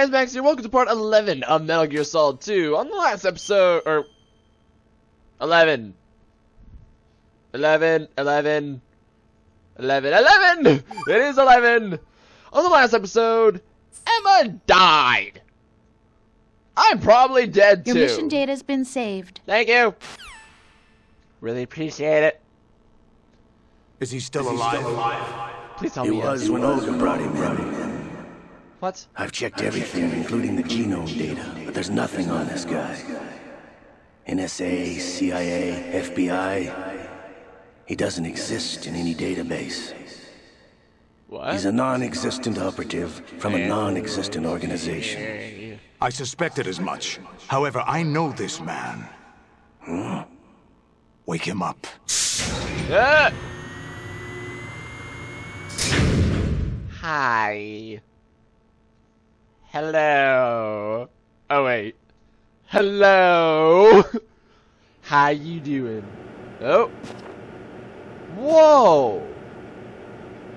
guys, Max here. Welcome to part 11 of Metal Gear Solid 2. On the last episode, or 11, 11, 11, 11, 11. It is 11. On the last episode, Emma died. I'm probably dead Your too. mission data's been saved. Thank you. Really appreciate it. Is he still alive? Please tell He me yes. was when Olga brought him in. What? I've checked everything, including the genome data, but there's nothing on this guy. NSA, CIA, FBI. He doesn't exist in any database. What? He's a non-existent operative from a non-existent organization. I suspected as much. However, I know this man. Wake him up. Ah! Hi. Hello. Oh wait. Hello. How you doing? Oh. Whoa.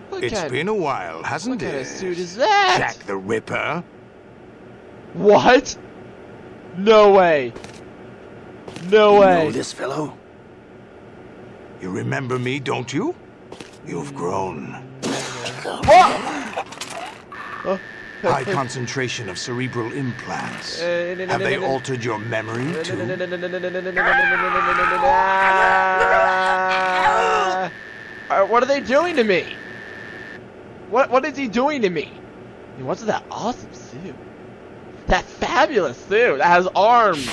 What It's kind, been a while, hasn't kind it? of suit is that? Jack the Ripper. What? No way. No You way. know this fellow? You remember me, don't you? You've grown. Oh. High concentration of cerebral implants. Have they altered your memory too? Uh, what are they doing to me? What what is he doing to me? And what's that awesome suit? That fabulous suit that has arms.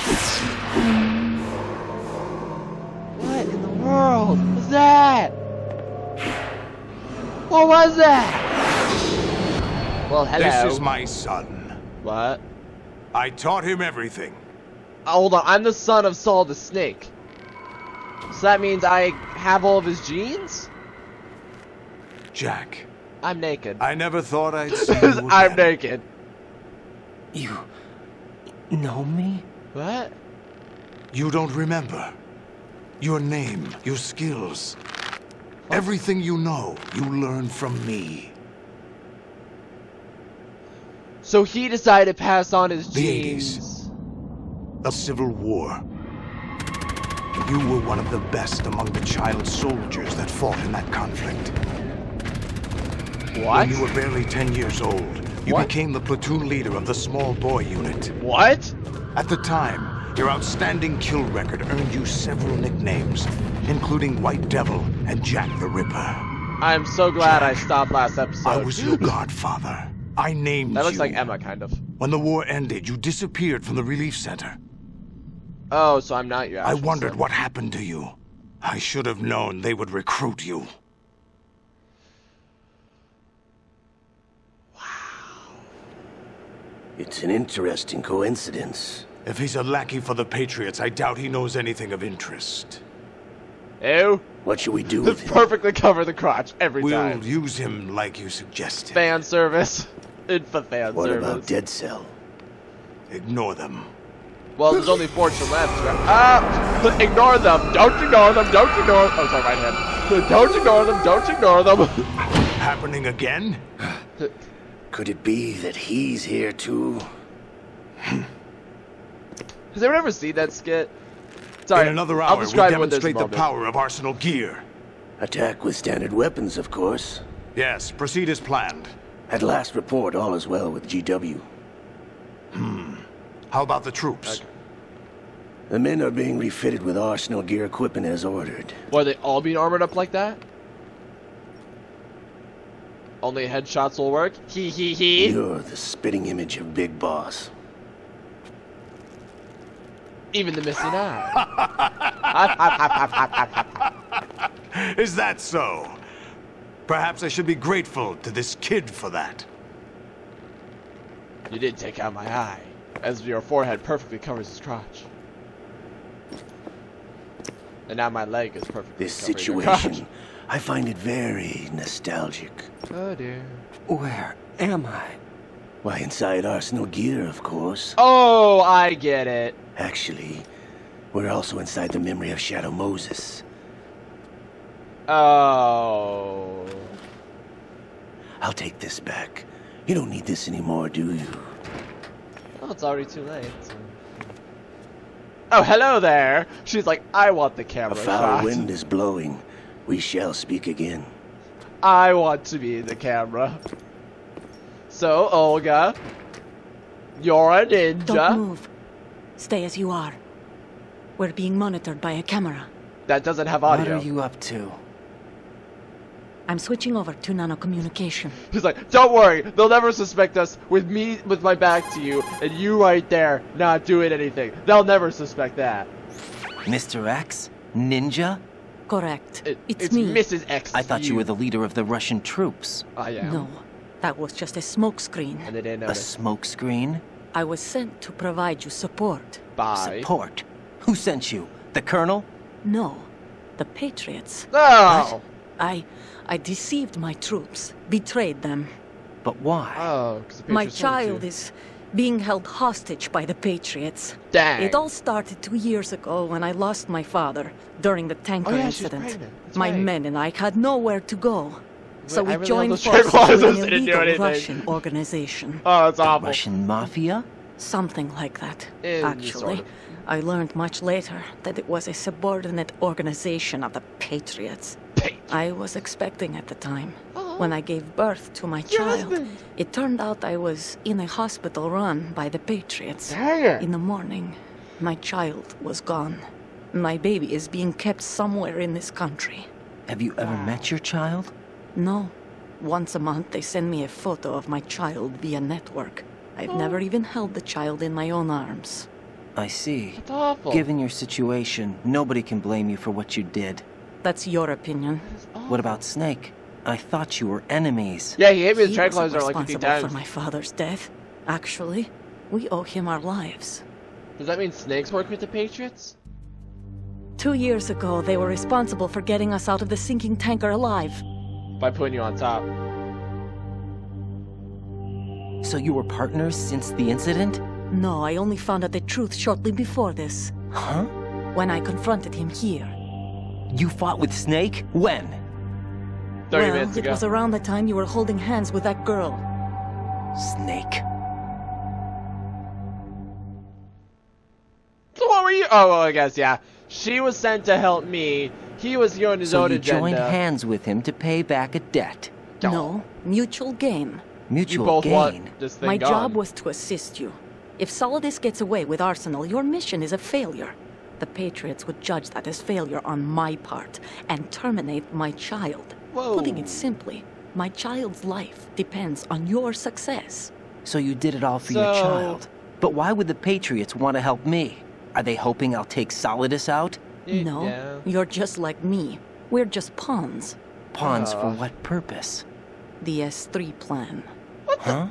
What in the world was that? What was that? Well, hello. This is my son. What? I taught him everything. Uh, Hold on, I'm the son of Saul the Snake. So that means I have all of his genes? Jack, I'm naked. I never thought I'd see you I'm naked. You know me? What? You don't remember. Your name, your skills. Everything you know, you learned from me. So he decided to pass on his The genes. A civil war. You were one of the best among the child soldiers that fought in that conflict. What? When you were barely 10 years old, you What? became the platoon leader of the small boy unit. What? At the time, your outstanding kill record earned you several nicknames, including White Devil and Jack the Ripper. I'm so glad I stopped last episode. I was your godfather. I named that looks you. like Emma, kind of. When the war ended, you disappeared from the relief center. Oh, so I'm not your I wondered son. what happened to you. I should have known they would recruit you. Wow. It's an interesting coincidence. If he's a lackey for the Patriots, I doubt he knows anything of interest. Ew. What should we do with him? Perfectly cover the crotch every time. We'll use him like you suggested. Fan service. Infa fan What service. about Dead Cell? Ignore them. Well, there's only Fortune left. right? Ah! Ignore them. Don't ignore them. Don't ignore. Oh, sorry, right hand. Don't ignore them. Don't ignore them. Happening again? Could it be that he's here too? Has anyone ever seen that skit? Sorry, In another I'll hour, we'll describe it when there's a demonstrate the power of Arsenal gear. Attack with standard weapons, of course. Yes, proceed as planned. At last report, all is well with GW. Hmm. How about the troops? The men are being refitted with arsenal gear equipment as ordered. Why are they all being armored up like that? Only headshots will work. Hee hee hee. You're the spitting image of Big Boss. Even the missing eye. Is that so? Perhaps I should be grateful to this kid for that. you did take out my eye, as your forehead perfectly covers his crotch. And now my leg is perfectly This covering your crotch. situation, I find it very nostalgic. Oh dear. Where am I? Why, inside Arsenal gear, of course. Oh, I get it. Actually, we're also inside the memory of Shadow Moses. Oh. I'll take this back. You don't need this anymore, do you? Oh, it's already too late. so- Oh, hello there. She's like, I want the camera A camera foul shot. wind is blowing. We shall speak again. I want to be the camera. So, Olga, you're a ninja. Don't ninja. move. Stay as you are. We're being monitored by a camera. That doesn't have audio. What audio. are you up to? I'm switching over to nanocommunication. He's like, don't worry, they'll never suspect us with me with my back to you and you right there not doing anything. They'll never suspect that. Mr. X? Ninja? Correct. It- it's, me. Mrs. X. I thought you were the leader of the Russian troops. I am. No, that was just a smokescreen. And they didn't A notice. smokescreen? I was sent to provide you support. Bye. Support? Who sent you? The Colonel? No, the Patriots. No. I, I deceived my troops, betrayed them. But why? Oh, 'cause the My child is being held hostage by the Patriots. Dang. It all started two years ago when I lost my father during the tanker Oh, yeah, incident. My right. men and I had nowhere to go. So I we really joined almost forces with an they didn't do illegal. Russian organization. Oh, it's awful. Russian mafia? Something like that, Eh, actually. sort of. I learned much later that it was a subordinate organization of the Patriots. Pate. I was expecting at the time. Oh. When I gave birth to my Your child, husband. it turned out I was in a hospital run by the Patriots. Dang it. In the morning, my child was gone. My baby is being kept somewhere in this country. Have you ever met your child? No. Once a month, they send me a photo of my child via network. I've oh. never even held the child in my own arms. I see. It's awful. Given your situation, nobody can blame you for what you did. That's your opinion. What about Snake? I thought you were enemies. Yeah, he hit me with He tranquilizer wasn't like 50 responsible times. for my father's death. Actually, we owe him our lives. Does that mean Snakes work with the Patriots? Two years ago, they were responsible for getting us out of the sinking tanker alive. By putting you on top. So you were partners since the incident? No, I only found out the truth shortly before this, Huh? when I confronted him here. You fought with Snake? When? 30 well, minutes it was around the time you were holding hands with that girl. Snake. So what were you? Oh, well, I guess, yeah. She was sent to help me. He was here on his So own you agenda. joined hands with him to pay back a debt. No. No, mutual gain. You Mutual both gain. want this thing My gone. job was to assist you. If Solidus gets away with Arsenal, your mission is a failure. The Patriots would judge that as failure on my part and terminate my child. Whoa. Putting it simply, my child's life depends on your success. So you did it all for your child. But why would the Patriots want to help me? Are they hoping I'll take Solidus out? Y- no, Yeah. you're just like me. We're just pawns. Pawns for Uh. what purpose? The S3 plan. Huh?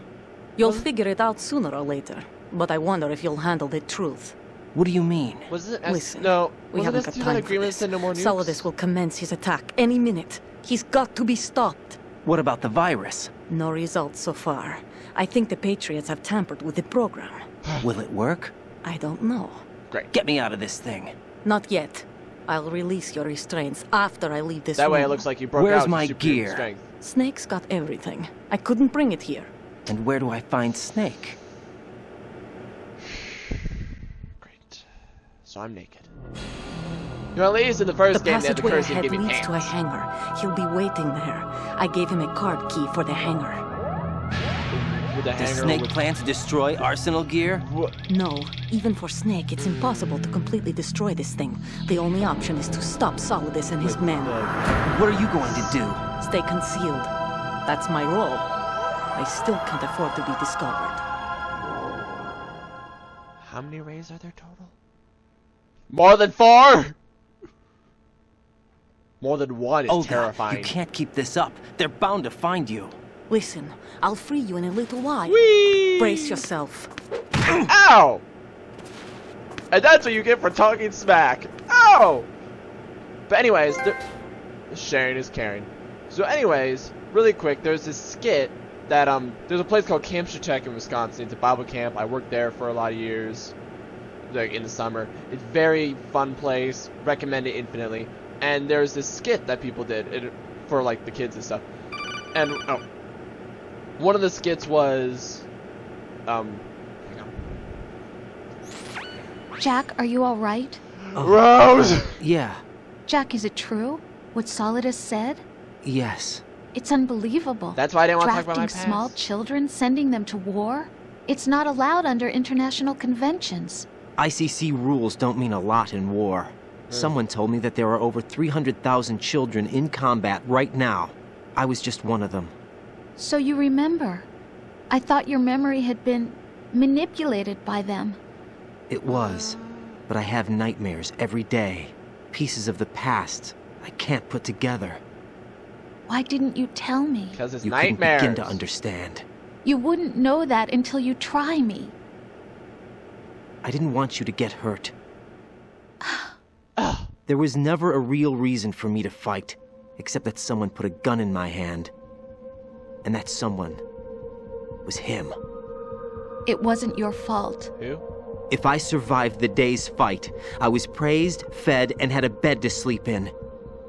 You'll figure it out sooner or later, but I wonder if you'll handle the truth. What do you mean? Was it S- Listen, no? we haven't got S2 time for this. to no more nukes? Solidus will commence his attack any minute. He's got to be stopped. What about the virus? No results so far. I think the Patriots have tampered with the program. Will it work? I don't know. Great. Get me out of this thing. Not yet. I'll release your restraints after I leave this That way it looks like you broke Where's out my your superior gear? Strength. Snake's got everything. I couldn't bring it here. And where do I find Snake? So I'm naked. You know, at least in the first the game, they had the passageway courtesy to ahead give me leads to a hangar. He'll be waiting there. I gave him a card key for the hangar. With the Does Snake with... plan to destroy Arsenal gear? Wha- No, even for Snake, it's impossible to completely destroy this thing. The only option is to stop Solidus and his with men. the- What are you going to do? Stay concealed. That's my role. I still can't afford to be discovered. How many rays are there total? More than four? More than one is Oh, terrifying. you can't keep this up. They're bound to find you. Listen, I'll free you in a little while. Whee! Brace yourself. Ow! And that's what you get for talking smack. Ow! But anyways, there... sharing is caring. So anyways, really quick, there's this skit that um there's a place called Camp Shetek in Wisconsin. It's a Bible camp. I worked there for a lot of years, like in the summer. It's very fun place. Recommend it infinitely. And there's this skit that people did it, for like the kids and stuff. And oh, one of the skits was um hang on. Jack, are you all right? Rose! Yeah, Jack, is it true? What Solidus said? yes. It's unbelievable. That's why I didn't want to talk about my past. small children, sending them to war? It's not allowed under international conventions. ICC rules don't mean a lot in war. Someone told me that there are over 300,000 children in combat right now. I was just one of them. So you remember. I thought your memory had been manipulated by them. It was. But I have nightmares every day. Pieces of the past I can't put together. Why didn't you tell me? Because it's You nightmares. couldn't begin to understand. You wouldn't know that until you try me. I didn't want you to get hurt. there was never a real reason for me to fight, except that someone put a gun in my hand. And that someone was him. It wasn't your fault. Who? If I survived the day's fight, I was praised, fed, and had a bed to sleep in.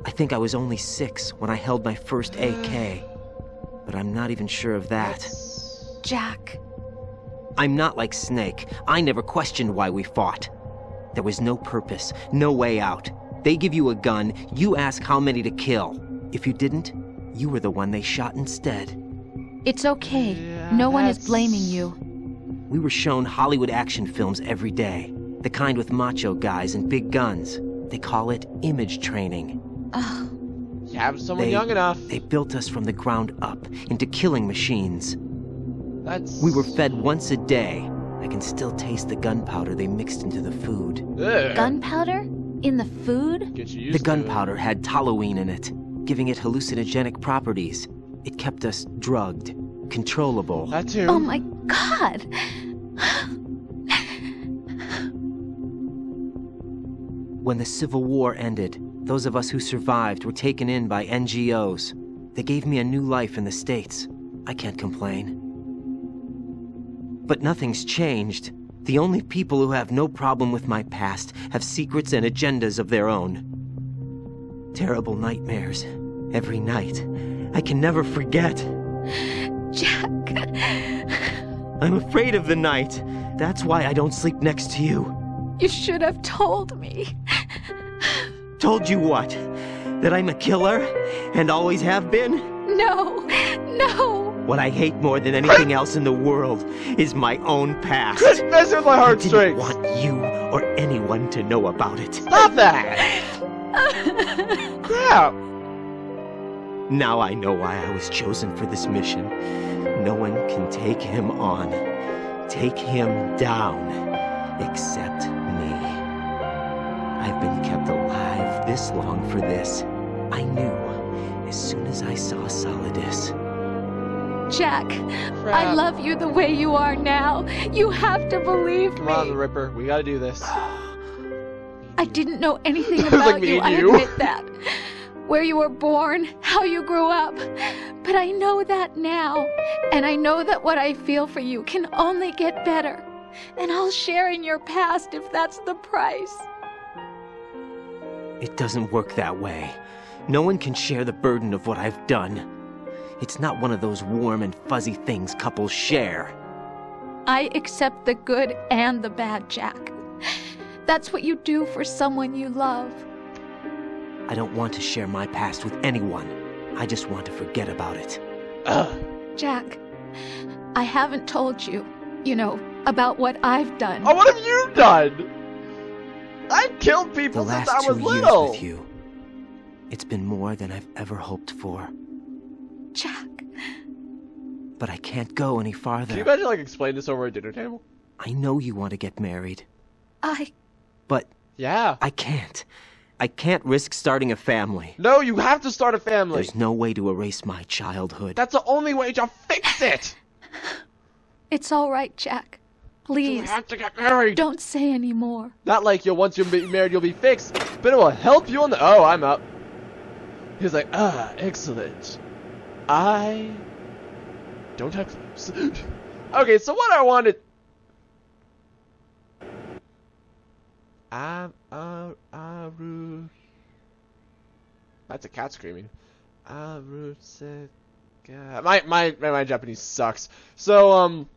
I think I was only six when I held my first AK. But I'm not even sure of that. Jack. I'm not like Snake. I never questioned why we fought. There was no purpose, no way out. They give you a gun, you ask how many to kill. If you didn't, you were the one they shot instead. It's okay. Yeah, no one is blaming you. We were shown Hollywood action films every day. The kind with macho guys and big guns. They call it image training. You have someone They, young enough. They built us from the ground up into killing machines. That's. We were fed once a day. I can still taste the gunpowder they mixed into the food. Ugh. Gunpowder? In the food? The used to it. gunpowder had toluene in it, giving it hallucinogenic properties. It kept us drugged, controllable. That too. Oh my god! When the Civil War ended, those of us who survived were taken in by NGOs. They gave me a new life in the States. I can't complain. But nothing's changed. The only people who have no problem with my past have secrets and agendas of their own. Terrible nightmares. Every night. I can never forget. Jack! I'm afraid of the night. That's why I don't sleep next to you. You should have told me. Told you what? That I'm a killer? And always have been? No! No! What I hate more than anything else in the world is my own past. Quit messing with my I didn't heartstrings. want you or anyone to know about it. Stop that. Crap. Now I know why I was chosen for this mission. No one can take him on, take him down, except me. I've been kept alive this long for this. I knew as soon as I saw Solidus. Jack, Crap. I love you the way you are now. You have to believe Come me. on, the Ripper. We gotta do this. I didn't know anything It was like about me you, and I you. admit that. Where you were born, how you grew up. But I know that now. And I know that what I feel for you can only get better. And I'll share in your past if that's the price. It doesn't work that way. No one can share the burden of what I've done. It's not one of those warm and fuzzy things couples share. I accept the good and the bad, Jack. That's what you do for someone you love. I don't want to share my past with anyone. I just want to forget about it. Ugh. Jack, I haven't told you, you know, about what I've done. Oh, what have you done? I killed people The people since last I two was years little. with you, it's been more than I've ever hoped for. Jack, But I can't go any farther. Can you farther. imagine like explain this over a dinner table? I know you want to get married, I. but Yeah. I can't. I can't risk starting a family. No, you have to start a family. There's no way to erase my childhood. That's the only way to fix it. It's all right, Jack. You Please, have to get married. don't say any more. Not like you'll once you're married you'll be fixed, but it will help you on the. Oh, I'm up. He's like, ah, excellent. I don't have clothes. okay, so what I wanted. I'm Aru. That's a cat screaming. My my my Japanese sucks. So um.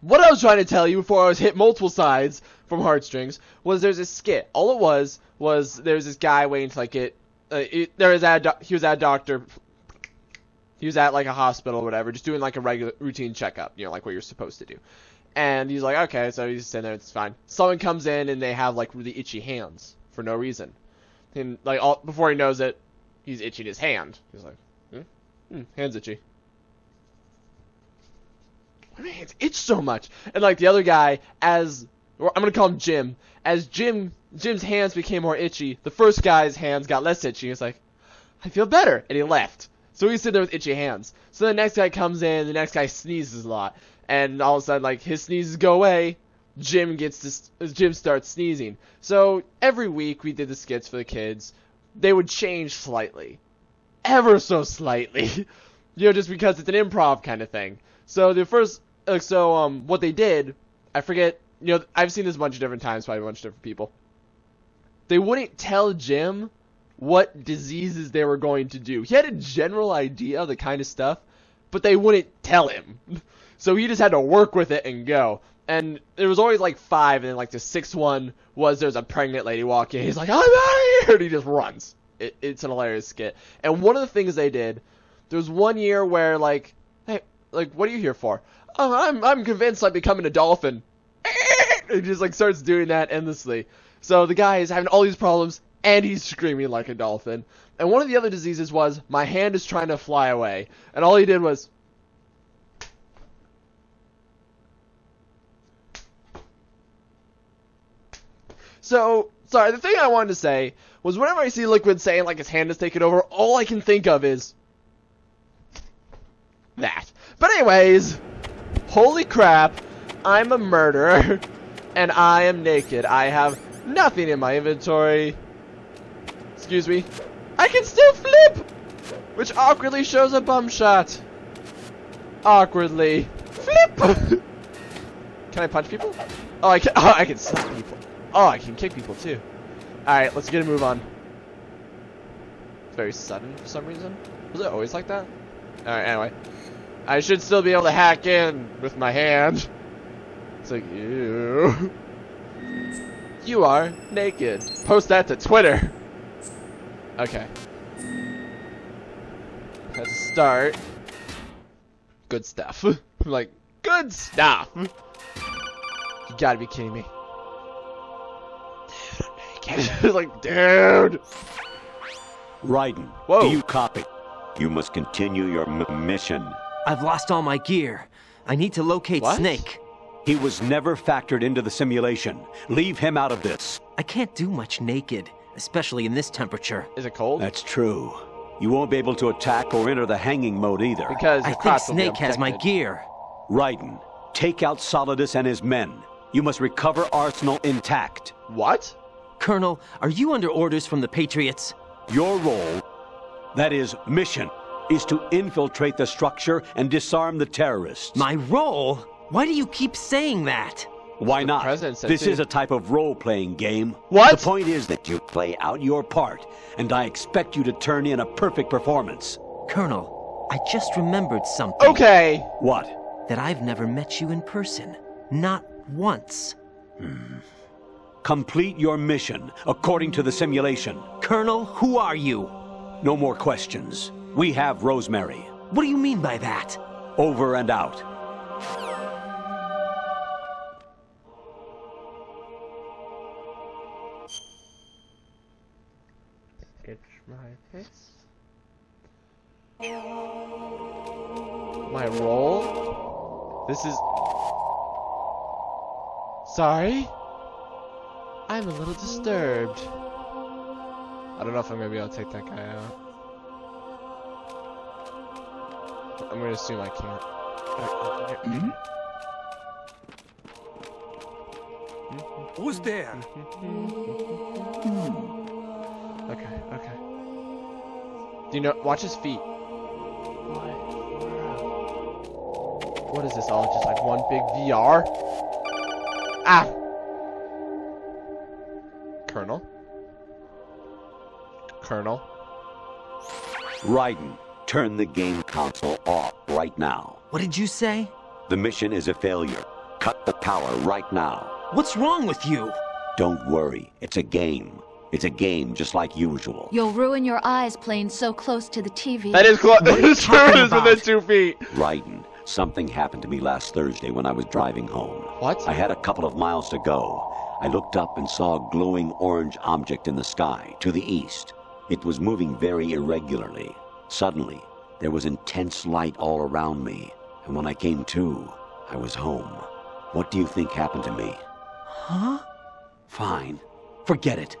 what I was trying to tell you before I was hit multiple sides from heartstrings was there's a skit. All it was was there's this guy waiting to like get. Uh, it, there was a he was at a doctor. He was at like a hospital or whatever, just doing like a regular routine checkup, you know, like what you're supposed to do. And he's like, okay, so he's sitting there, it's fine. Someone comes in and they have like really itchy hands for no reason. And like all before he knows it, he's itching his hand. He's like, hmm, hmm hands itchy. Why do my hands itch so much? And like the other guy, as I'm gonna call him Jim, as Jim Jim's hands became more itchy, the first guy's hands got less itchy. He's like, I feel better, and he left. So he's sitting there with itchy hands. So the next guy comes in, the next guy sneezes a lot, and all of a sudden, like his sneezes go away. Jim gets to Jim starts sneezing. So every week we did the skits for the kids. They would change slightly, ever so slightly, you know, just because it's an improv kind of thing. So the first, so um, what they did, I forget. You know, I've seen this a bunch of different times by a bunch of different people. They wouldn't tell Jim what diseases they were going to do. He had a general idea of the kind of stuff, but they wouldn't tell him. So he just had to work with it and go. And there was always like five, and then like the sixth one was there's a pregnant lady walking. He's like, I'm out of here, and he just runs. It, it's an hilarious skit. And one of the things they did, there was one year where like, hey, like, what are you here for? Oh, I'm I'm convinced I'm becoming a dolphin. He just like starts doing that endlessly. So the guy is having all these problems, and he's screaming like a dolphin. And one of the other diseases was my hand is trying to fly away, and all he did was. So, sorry, the thing I wanted to say was whenever I see Liquid saying like his hand is taken over, all I can think of is that. But anyways, holy crap, I'm a murderer, and I am naked. I have nothing in my inventory. Excuse me. I can still flip! Which awkwardly shows a bum shot. Awkwardly. Flip! can I punch people? Oh, I can. Oh, I can slap people. Oh, I can kick people too. Alright, let's get a move on. It's very sudden for some reason. Was it always like that? Alright, anyway. I should still be able to hack in with my hand. It's like, you. You are naked. Post that to Twitter. Okay. That's a start. Good stuff. like, good stuff. You gotta be kidding me. Dude, I'm naked. like, dude. Raiden, Whoa. do you copy? You must continue your m- mission. I've lost all my gear. I need to locate What? Snake. He was never factored into the simulation. Leave him out of this. I can't do much naked, especially in this temperature. Is it cold? That's true. You won't be able to attack or enter the hanging mode either. Because I think crotch will be Snake has my gear. Raiden, take out Solidus and his men. You must recover Arsenal intact. What? Colonel, are you under orders from the Patriots? Your role, that is, mission, is to infiltrate the structure and disarm the terrorists. My role? Why do you keep saying that? Why not? This is a type of role-playing game. What? The point is that you play out your part, and I expect you to turn in a perfect performance. Colonel, I just remembered something. Okay. What? That I've never met you in person. Not once. Hmm. Complete your mission according to the simulation. Colonel, who are you? No more questions. We have Rosemary. What do you mean by that? Over and out. My role? This is. Sorry? I'm a little disturbed. I don't know if I'm gonna be able to take that guy out. I'm gonna assume I can't. Who's there? Okay, okay. Do you know? Watch his feet. What? What is this all? Just like one big VR? Ah! Colonel? Colonel? Raiden, turn the game console off right now. What did you say? The mission is a failure. cut the power right now. What's wrong with you? Don't worry, it's a game. It's a game just like usual. You'll ruin your eyes playing so close to the TV. That is close. What are you This talking room is within two feet. Raiden, something happened to me last Thursday when I was driving home. What? I had a couple of miles to go. I looked up and saw a glowing orange object in the sky to the east. It was moving very irregularly. Suddenly, there was intense light all around me, and when I came to, I was home. What do you think happened to me? Huh? Fine. Forget it.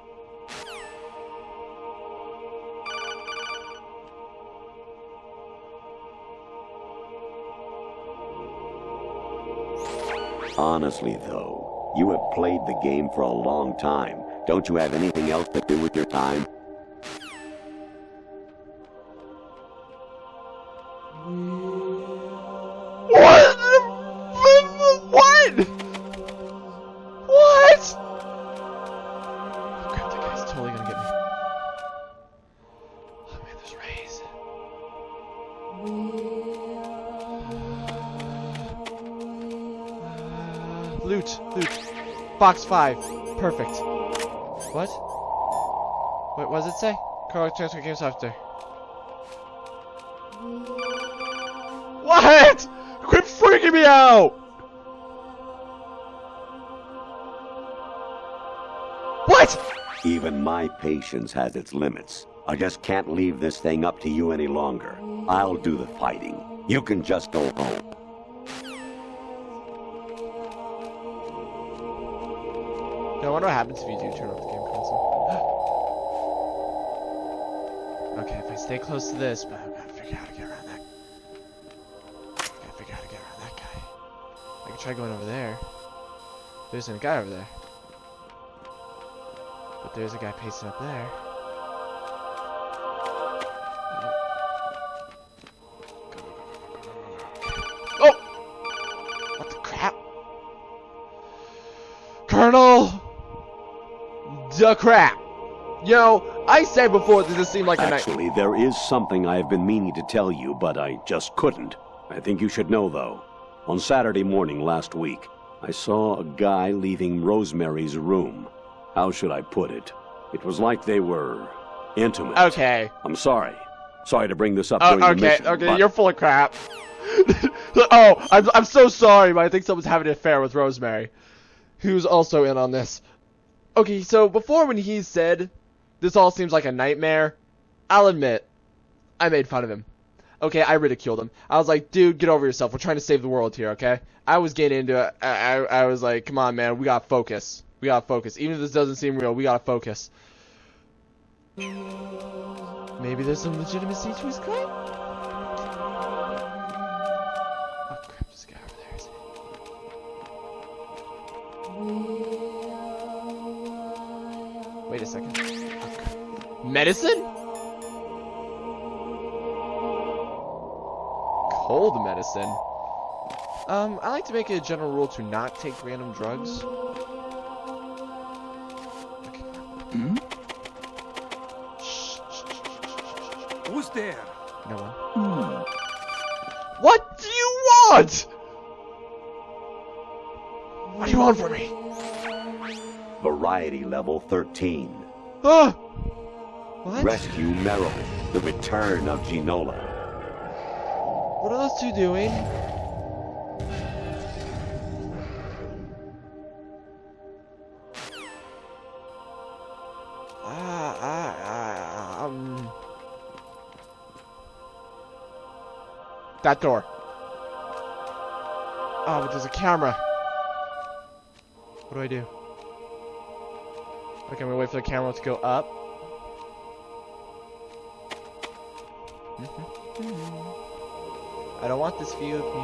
Honestly, though, you have played the game for a long time. Don't you have anything else to do with your time? Box five. Perfect. What? What, what does it say? Carl transfer game software. What? Quit freaking me out! What? Even my patience has its limits. I just can't leave this thing up to you any longer. I'll do the fighting. You can just go home. Wonder what happens if you do turn off the game console. okay, if I stay close to this, but I've got to figure out how to get around that. Gotta figure out how to get around that guy. I can try going over there. There's a guy over there. But there's a guy pacing up there. The crap! You know, I said before that this seemed like a night. Actually, there is something I have been meaning to tell you, but I just couldn't. I think you should know, though. On Saturday morning last week, I saw a guy leaving Rosemary's room. How should I put it? It was like they were intimate. Okay. I'm sorry. Sorry to bring this up Oh, during the okay, mission, okay, but you're full of crap. oh, I'm, I'm so sorry, but I think someone's having an affair with Rosemary, who's also in on this. Okay, so before when he said, this all seems like a nightmare, I'll admit, I made fun of him. Okay, I ridiculed him. I was like, dude, get over yourself. We're trying to save the world here, okay? I was getting into it. I, I, I was like, come on, man, we gotta focus. We gotta focus. Even if this doesn't seem real, we gotta focus. Maybe there's some legitimacy to his claim? Oh crap, a guy over there? Wait a second. Medicine? Cold medicine? Um, I like to make it a general rule to not take random drugs. Okay. Shh, shh, shh, shh, shh, shh. Who's there? No one. What do you want? What do you want from me? Variety level 13. Ah! What? Rescue Meryl, the return of Ginola. What are those two doing? Ah, ah, ah, um. That door. Oh, but there's a camera. What do I do? Okay, I'm gonna wait for the camera to go up. I don't want this view of me.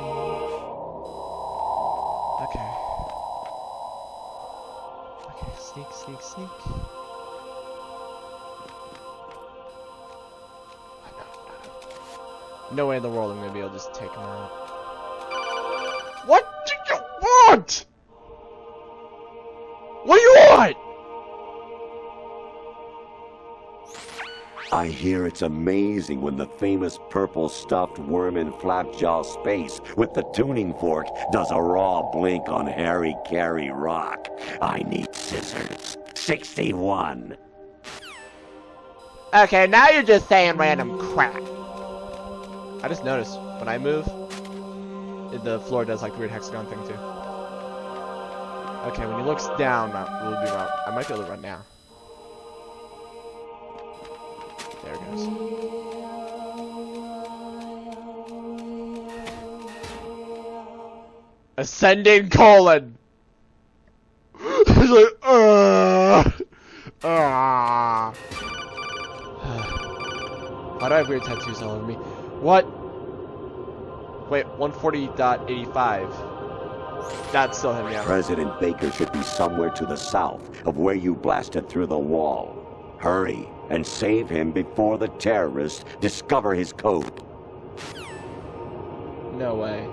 Okay. Okay, sneak, sneak, sneak. No way in the world I'm gonna be able to just take him out. What do you want? I hear it's amazing when the famous purple stuffed worm in Flapjaw Space with the tuning fork does a raw blink on Harry Carey Rock. I need scissors. 61. Okay, now you're just saying random crap. I just noticed when I move, the floor does like the weird hexagon thing too. Okay, when he looks down, Mount will be Mount. I might be able to run now. There it goes. Ascending colon. He's like, uh, ah. Why do I have weird tattoos all over me? What? Wait, 140.85. That's still him, yeah. President Baker should be somewhere to the south of where you blasted through the wall. Hurry and save him before the terrorists discover his code. No way.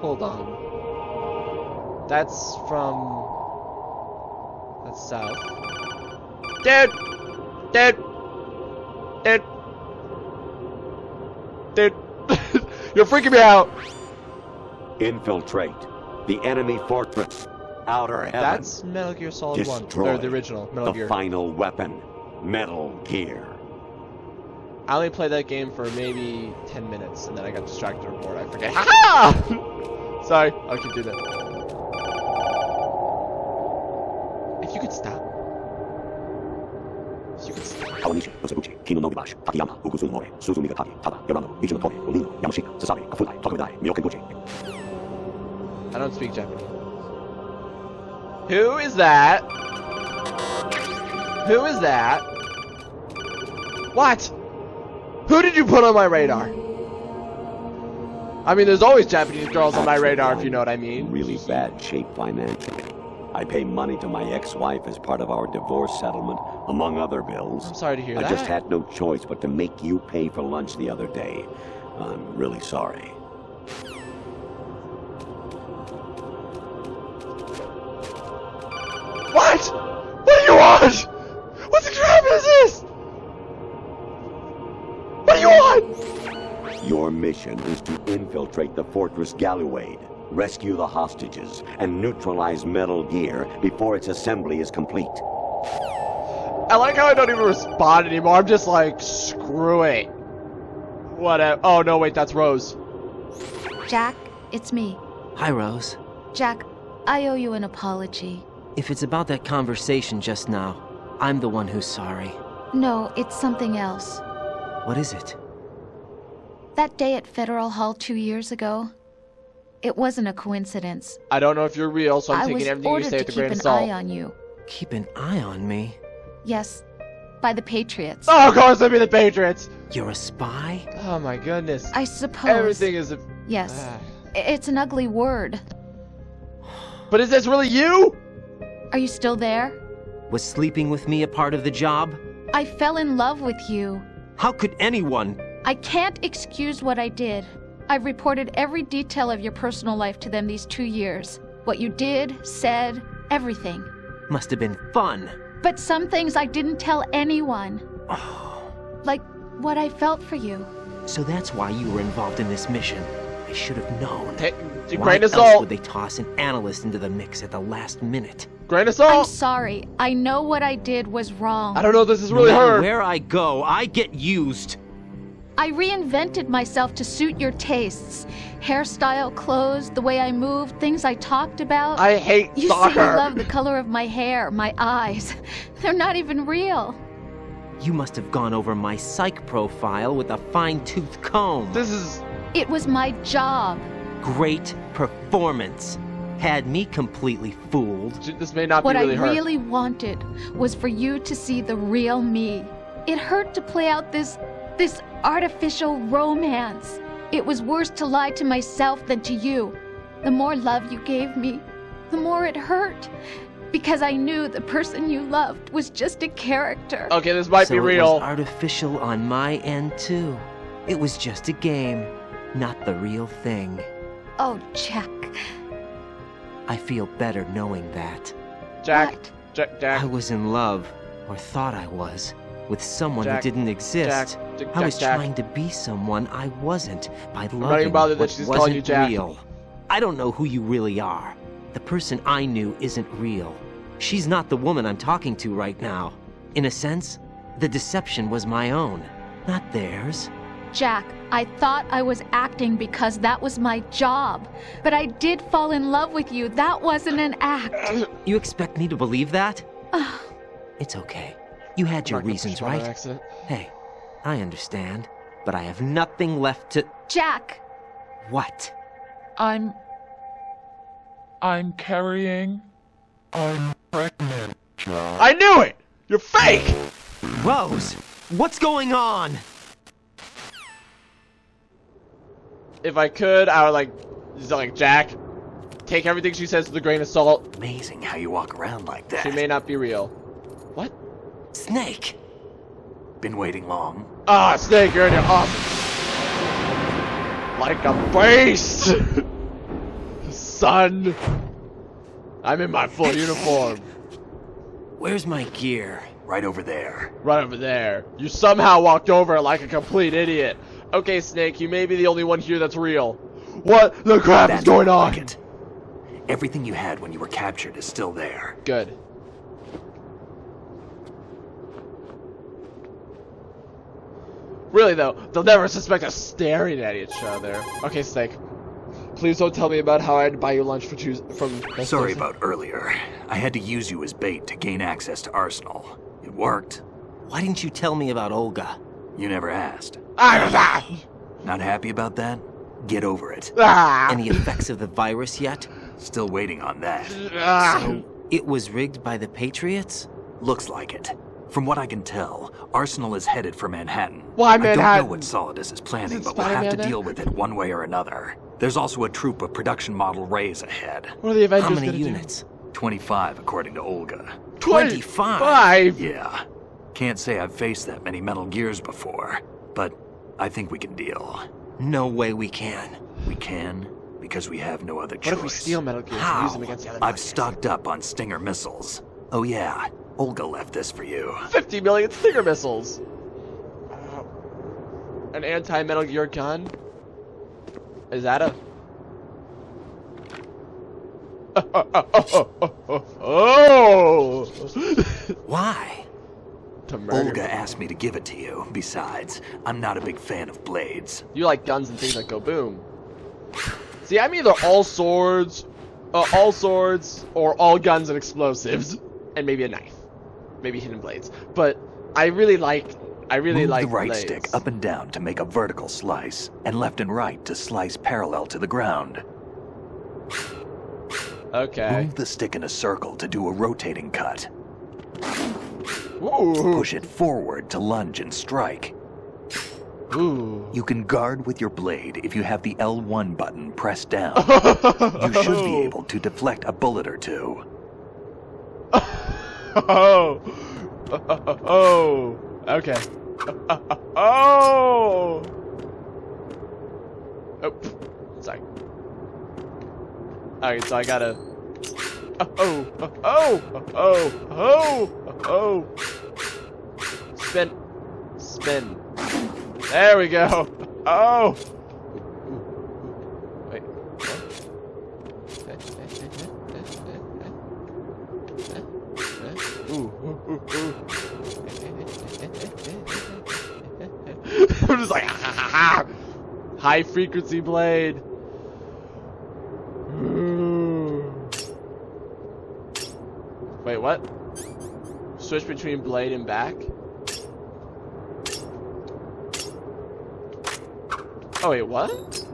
Hold on. That's from. That's south. Dude! Dude! Dude! Dude! You're freaking me out! Infiltrate the enemy fortress. Outer heaven. That's Metal Gear Solid 1. Or the original Metal the Gear. final weapon. Metal Gear. I only played that game for maybe 10 minutes and then I got distracted or bored. I forget. Ha Sorry, I'll keep doing that. If you could stop. If you could stop. 川西、寄せ口、金の野橋、滝山、ウグスのモレ、スズミが滝、ただ、ヨラノ、イチのトレ、ウリンの、ヤムシカ、スサベ、カフダイ、トカベダイ、ミヨケンゴチ。 I don't speak Japanese. Who is that? Who is that? What? Who did you put on my radar? I mean, there's always Japanese girls on my radar, if you know what I mean. really bad shape financially. I pay money to my ex-wife as part of our divorce settlement, among other bills. I'm sorry to hear I that. I just had no choice but to make you pay for lunch the other day. I'm really sorry. Your mission is to infiltrate the Fortress Galuade, rescue the hostages, and neutralize Metal Gear before its assembly is complete. I like how I don't even respond anymore. I'm just like, screw it. Whatever. Oh, no, wait, that's Rose. Jack, it's me. Hi, Rose. Jack, I owe you an apology. If it's about that conversation just now, I'm the one who's sorry. No, it's something else. What is it? That day at Federal Hall two years ago, it wasn't a coincidence. I don't know if you're real, so I'm I taking everything you ordered say to with a keep grain an of salt. eye on you. Keep an eye on me. Yes, by the Patriots. Oh, of course, it'd be the Patriots. You're a spy? Oh my goodness. I suppose. Everything is a. Yes. Ah. I- It's an ugly word. But is this really you? Are you still there? Was sleeping with me a part of the job? I fell in love with you. How could anyone? I can't excuse what I did. I've reported every detail of your personal life to them these two years. What you did, said, everything. Must have been fun. But some things I didn't tell anyone. Oh. Like what I felt for you. So that's why you were involved in this mission. I should have known. Take, Why grain of else salt. would they toss an analyst into the mix at the last minute? Grain of I'm sorry. I know what I did was wrong. I don't know if this is really matter her. where I go, I get used. I reinvented myself to suit your tastes. Hairstyle, clothes, the way I moved, things I talked about. I hate you soccer. say you love the color of my hair, my eyes. They're not even real. You must have gone over my psych profile with a fine tooth comb. This is. It was my job. Great performance. Had me completely fooled. This may not What be really What I her. really wanted was for you to see the real me. It hurt to play out this this artificial romance. It was worse to lie to myself than to you. The more love you gave me, the more it hurt. Because I knew the person you loved was just a character. Okay, this might so be It real. was artificial on my end too. It was just a game, not the real thing. Oh, Jack. I feel better knowing that. Jack. What? Jack. Jack. I was in love, or thought I was. with someone Jack, who didn't exist. Jack, Jack, I was Jack. trying to be someone I wasn't by not even loving bothered that what she's wasn't calling you Jack. real. I don't know who you really are. The person I knew isn't real. She's not the woman I'm talking to right now. In a sense, the deception was my own, not theirs. Jack, I thought I was acting because that was my job. But I did fall in love with you. That wasn't an act. You expect me to believe that? it's okay. You had your reasons, right? Hey, I understand, but I have nothing left to. Jack, What? I'm. I'm carrying. I'm pregnant, Jack. I knew it! You're fake! Rose, what's going on? If I could, I would like, like Jack, take everything she says with a grain of salt. Amazing how you walk around like that. She may not be real. What? Snake! Been waiting long. Ah, Snake, you're in your office. Like a beast! Son! I'm in my full uniform. Where's my gear? Right over there. Right over there. You somehow walked over like a complete idiot. Okay, Snake, you may be the only one here that's real. What the crap That's is going more on? like. Everything you had when you were captured is still there. Good. Really though, they'll never suspect us staring at each other. Okay, Snake. Please don't tell me about how I had to buy you lunch for choose from. Sorry about earlier. I had to use you as bait to gain access to Arsenal. It worked. Why didn't you tell me about Olga? You never asked. Ah, Not happy about that? Get over it. ah, Any effects of the virus yet? Still waiting on that. ah. So, it was rigged by the Patriots? Looks like it. From what I can tell, Arsenal is headed for Manhattan. Why Manhattan? I don't know what Solidus is planning, Is but we'll have to deal with it one way or another. There's also a troop of production model Rays ahead. What are the Avengers How many gonna do? units? 25, according to Olga. 25? Five. Yeah. Can't say I've faced that many Metal Gears before, but I think we can deal. No way we can. We can, because we have no other What choice. if we steal Metal Gear and How? use them against the other I've Metal stocked up on Stinger missiles. Oh yeah, Olga left this for you. 50 million Stinger missiles. Uh, an anti-Metal Gear gun. Is that a? Oh! Why? to murder. Olga asked me to give it to you. Besides, I'm not a big fan of blades. You like guns and things that go boom. See, I'm either all swords, uh, all swords, or all guns and explosives, and maybe a knife, maybe hidden blades. But I really like, I really Move like the right blades. stick up and down to make a vertical slice, and left and right to slice parallel to the ground. Okay. Move the stick in a circle to do a rotating cut. Ooh. Push it forward to lunge and strike. Ooh. You can guard with your blade if you have the L1 button pressed down. You should be able to deflect a bullet or two. Oh. Oh. Okay. Oh. Oh. Sorry. Alright, so I gotta. Oh. Oh. oh. Oh. Oh. Oh. Oh. Oh. Spin. Spin. There we go. Oh. Wait. Ooh. I'm just like, ha. high frequency blade. Wait, what? Switch between blade and back? Oh, wait, what?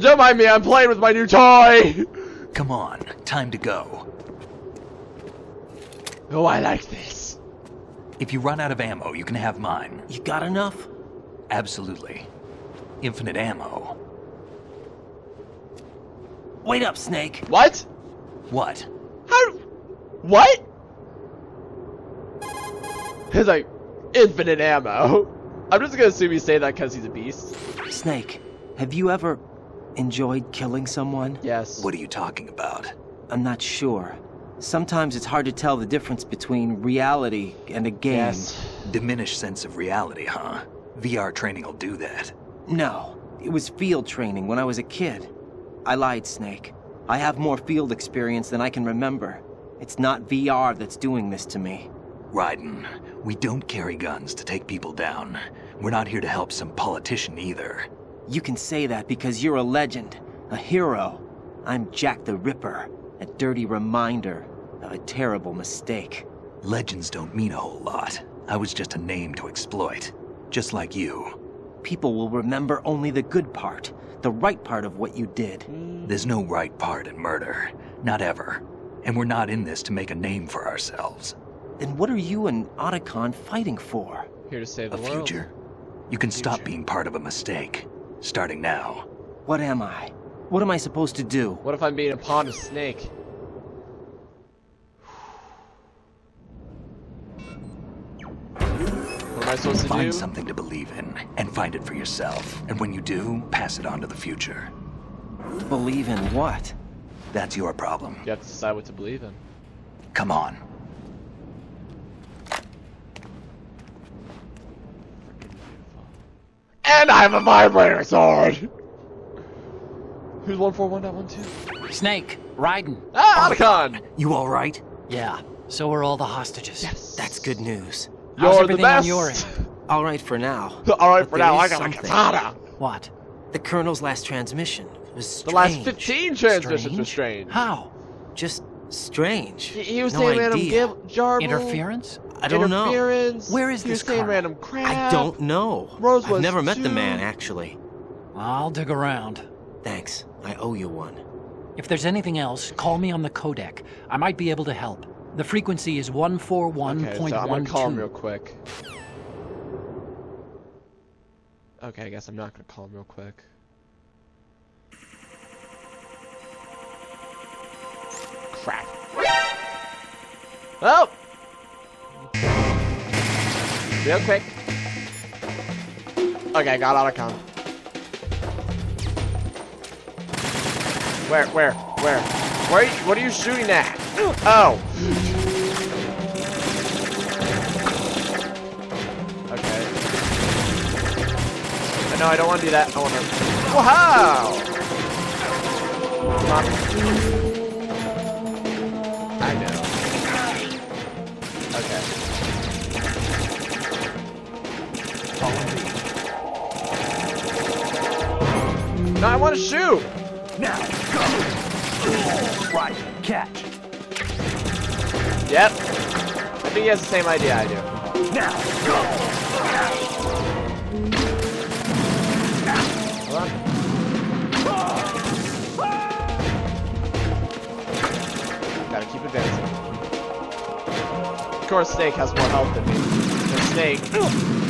Don't mind me, I'm playing with my new toy! Come on, time to go. Oh, I like this. If you run out of ammo, you can have mine. You got enough? Absolutely. Infinite ammo. Wait up, Snake. What? What? How? What? He's like, infinite ammo. I'm just gonna assume you say that because he's a beast. Snake, have you ever enjoyed killing someone? Yes. What are you talking about? I'm not sure. Sometimes it's hard to tell the difference between reality and a game. Yes. Diminished sense of reality, huh? VR training will do that. No, it was field training when I was a kid. I lied, Snake. I have more field experience than I can remember. It's not VR that's doing this to me. Raiden, we don't carry guns to take people down. We're not here to help some politician either. You can say that because you're a legend, a hero. I'm Jack the Ripper, a dirty reminder of a terrible mistake. Legends don't mean a whole lot. I was just a name to exploit. Just like you. People will remember only the good part, the right part of what you did. There's no right part in murder. Not ever. And we're not in this to make a name for ourselves. Then what are you and Otacon fighting for? Here to save A the world. future. You can stop being part of a mistake. Starting now. What am I? What am I supposed to do? What if I'm being a pawn of Snake? What am I supposed to Find do? something to believe in, and find it for yourself. And when you do, pass it on to the future. Believe in what? That's your problem. You have to decide what to believe in. Come on. And I have a vibrator sword! Who's 141.12? Snake, Raiden. Ah, Otacon! You alright? Yeah, so are all the hostages. Yes. That's good news. You're the everything on best! your end? All right for now. Alright for now, I got a something. katana! What? The Colonel's last transmission was strange. The last 15 transmissions were strange. How? Just strange. He, he was no saying idea. gib- jarble. Interference? I don't know. Where is he was this saying car? random crap. I don't know. Rose I've never met the man, actually. I'll dig around. Thanks. I owe you one. If there's anything else, call me on the codec. I might be able to help. The frequency is 141.12. Okay, so I'm gonna call him real quick. Okay, I guess I'm not gonna call him real quick. Crap. Oh! Real quick. Okay, got out of Otacon. Where, where, where? Where are you, what are you shooting at? Oh! Okay. Uh, No, I don't want to do that. I want to. Wow! I know. Okay. No, I want to shoot. Now, go! Right, catch. Yep. I think he has the same idea I do. Now, go! Hold on. Gotta keep advancing. Of course, Snake has more health than me. The Snake.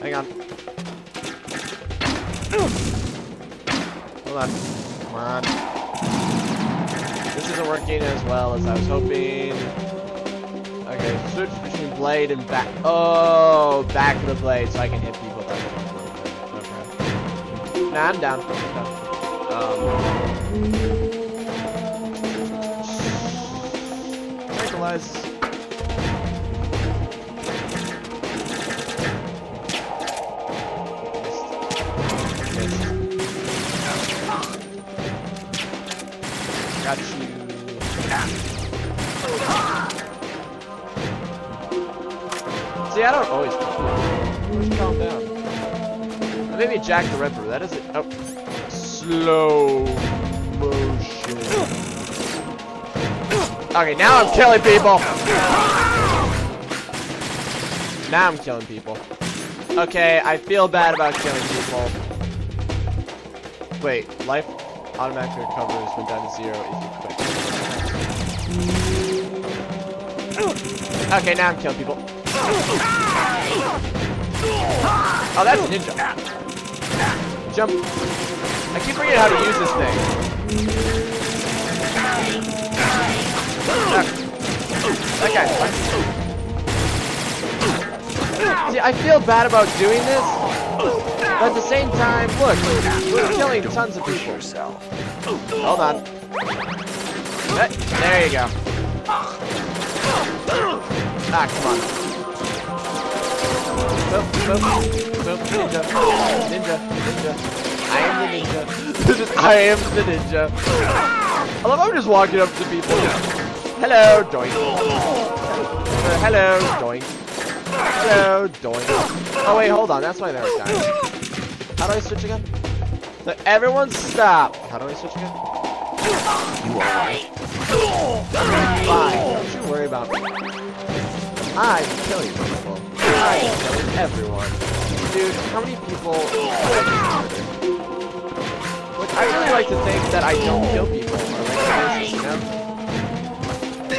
Hang on. Hold on. Come on. This isn't working as well as I was hoping. Okay, switch between blade and back. Oh, back of the blade so I can hit people. Okay. Nah, I'm down. I'm down. Um. Got you. See, I don't always Just calm down. Maybe Jack the Ripper. That is it. Oh. Slow motion. Okay, now I'm killing people. Now I'm killing people. Okay, I feel bad about killing people. Wait, life automatically recovers when down to zero if you quit. Okay, now I'm killing people. Oh, that's a ninja. Jump. I keep forgetting how to use this thing. That guy's fine. See, I feel bad about doing this. But at the same time, look, we're killing tons of people. Hold on. Eh, There you go. Ah, come on. Boop, boop, boop, ninja, ninja, ninja. I am the ninja. I am the ninja. I love how I'm just walking up to people. Hello, doink. Hello, doink. Hello, doink. Oh wait, hold on. That's why they were dying. Do I switch again? So everyone stop. How do I switch again? You alright? Fine. Don't you worry about me. I'm killing people. I'm killing everyone. Dude, how many people Which I really like to think that I don't kill people on a regular you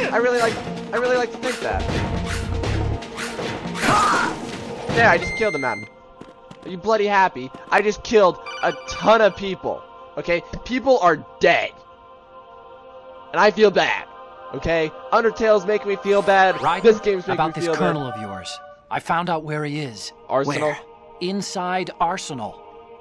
know? I really like I really like to think that. Yeah, I just killed a man. Are you bloody happy? I just killed a ton of people. Okay? People are dead. And I feel bad. Okay? Undertale's making me feel bad. Raiden, this game's making about me this feel colonel of yours. I found out where he is. Arsenal? Where? Inside Arsenal.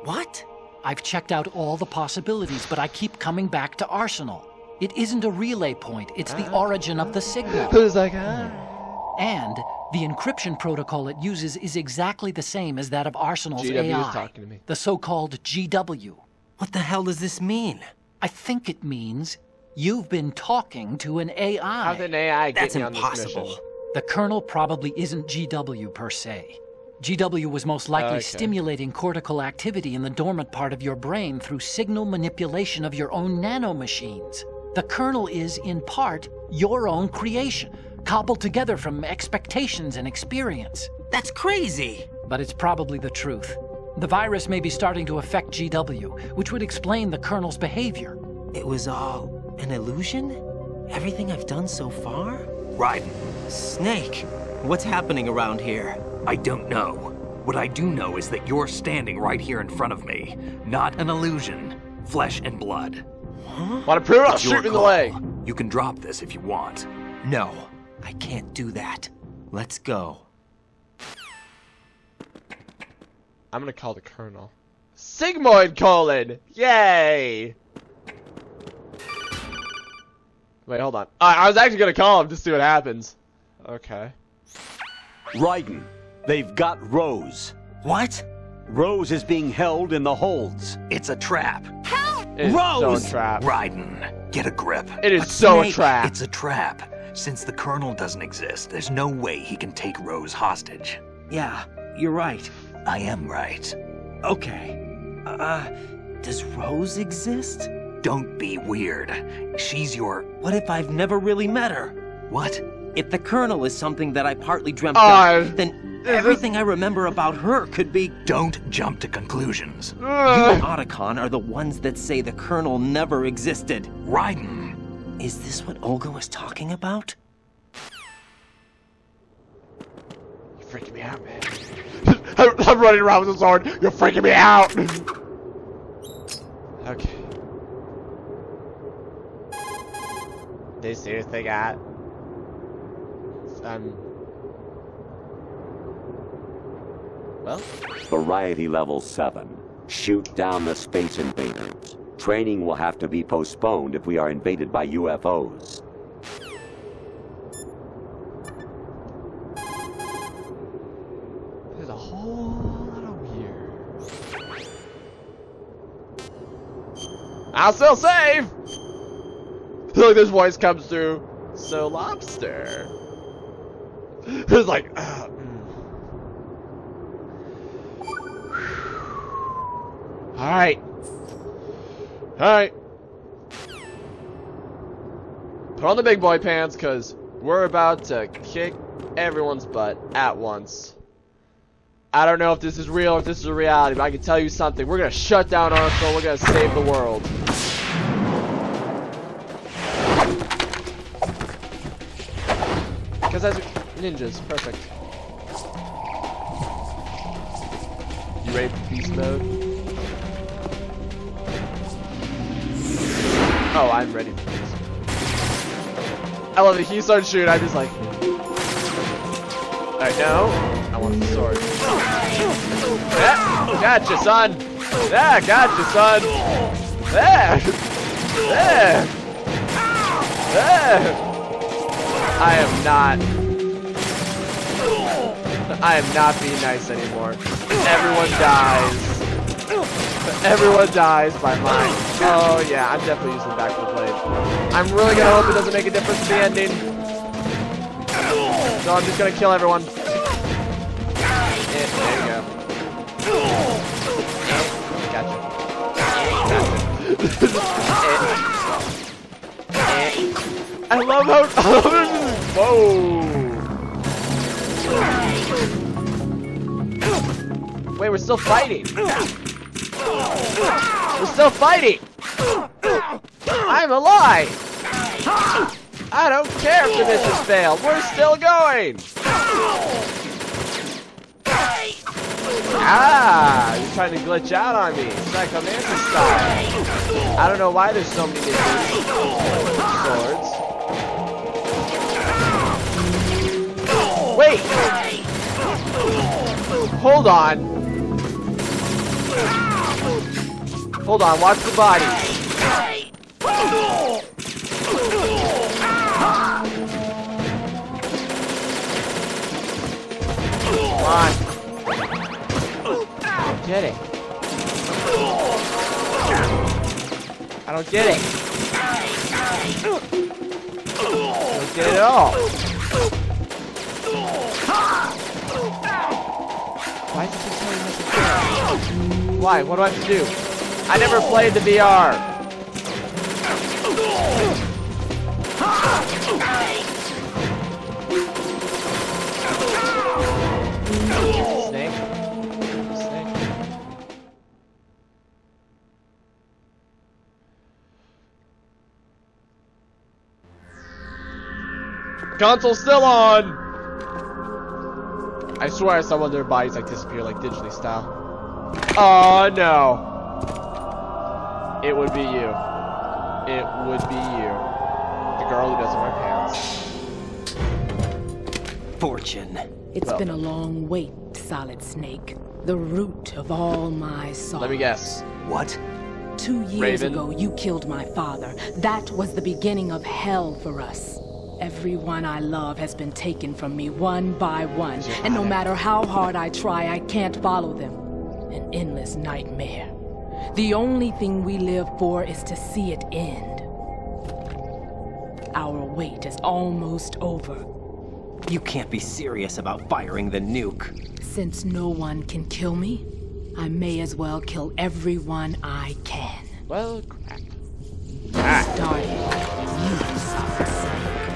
What? I've checked out all the possibilities, but I keep coming back to Arsenal. It isn't a relay point, it's the origin of the signal. Who's like, ah. And the encryption protocol it uses is exactly the same as that of Arsenal's GW is AI, talking to me. the so-called GW. What the hell does this mean? I think it means you've been talking to an AI. How's an AI get That's me on this impossible. The colonel probably isn't GW per se. GW was most likely Okay. stimulating cortical activity in the dormant part of your brain through signal manipulation of your own nanomachines. The Colonel is, in part, your own creation, cobbled together from expectations and experience. That's crazy. But it's probably the truth. The virus may be starting to affect GW, which would explain the Colonel's behavior. It was all an illusion? Everything I've done so far? Raiden, Snake, what's happening around here? I don't know. What I do know is that you're standing right here in front of me. Not an illusion. Flesh and blood. Want to prove it? I'll It's shoot you in the call. leg. You can drop this if you want. No, I can't do that. Let's go. I'm gonna call the colonel. Sigmoid colon! Yay! Wait, hold on. I, I was actually gonna call him to see what happens. Okay. Raiden, they've got Rose. What? Rose is being held in the holds. It's a trap. It's Rose! so a trap. Raiden, get a grip. It is so a trap. It's a trap. Since the Colonel doesn't exist, there's no way he can take Rose hostage. Yeah, you're right. I am right. Okay. Uh, does Rose exist? Don't be weird. She's your. What if I've never really met her? What? If the Colonel is something that I partly dreamt Uh, of, then everything I remember about her could be. Don't jump to conclusions. You and Otacon are the ones that say the Colonel never existed. Raiden. Is this what Olga was talking about? You're freaking me out, man. I'm, I'm running around with a sword. You're freaking me out. okay. They seriously got. Um. Well, Variety level 7. Shoot down the space invaders. Training will have to be postponed if we are invaded by UFOs. there's a whole lot of weird. I'll still save. Look, this voice comes through. So lobster. It's like. Uh, All right. All right. Put on the big boy pants, cause we're about to kick everyone's butt at once. I don't know if this is real or if this is a reality, but I can tell you something. We're gonna shut down Arsenal. We're gonna save the world. Because as ninjas, perfect. You ready for beast mode? Oh, I'm ready for mode. I love it. He starts shooting. I'm just like. Alright, no. I want the sword. Yeah. Gotcha, son. Yeah, gotcha, son. There. There. There. I am not. I am not being nice anymore. Everyone dies. Everyone dies by mine. Oh yeah, I'm definitely using backward blade. I'm really gonna hope it doesn't make a difference in the ending. So I'm just gonna kill everyone. Yeah, there you go. Gotcha. Gotcha. Eh, eh. I love how. Whoa. Wait, we're still fighting. We're still fighting! I'm alive! I don't care if the mission's failed. We're still going! Ah! You're trying to glitch out on me. Psycho Mantis style. I don't know why there's so many swords. Wait! Hold on. Hold on, watch the body. Come on. I don't get it. I don't get it. I don't get it at all. Why is it telling me to? Why? What do I have to do? I never played the VR. Snake? Console still on! I swear I saw one of their bodies like disappear like digitally style. Oh no. It would be you. It would be you. The girl who doesn't wear pants. Fortune. It's well, been a long wait, Solid Snake. The root of all my sorrows. Let me guess. What? Two years Raven. ago, you killed my father. That was the beginning of hell for us. Everyone I love has been taken from me one by one, and no matter how hard I try, I can't follow them. An endless nightmare. The only thing we live for is to see it end. Our wait is almost over. You can't be serious about firing the nuke. Since no one can kill me, I may as well kill everyone I can. Well, crap. Starting you,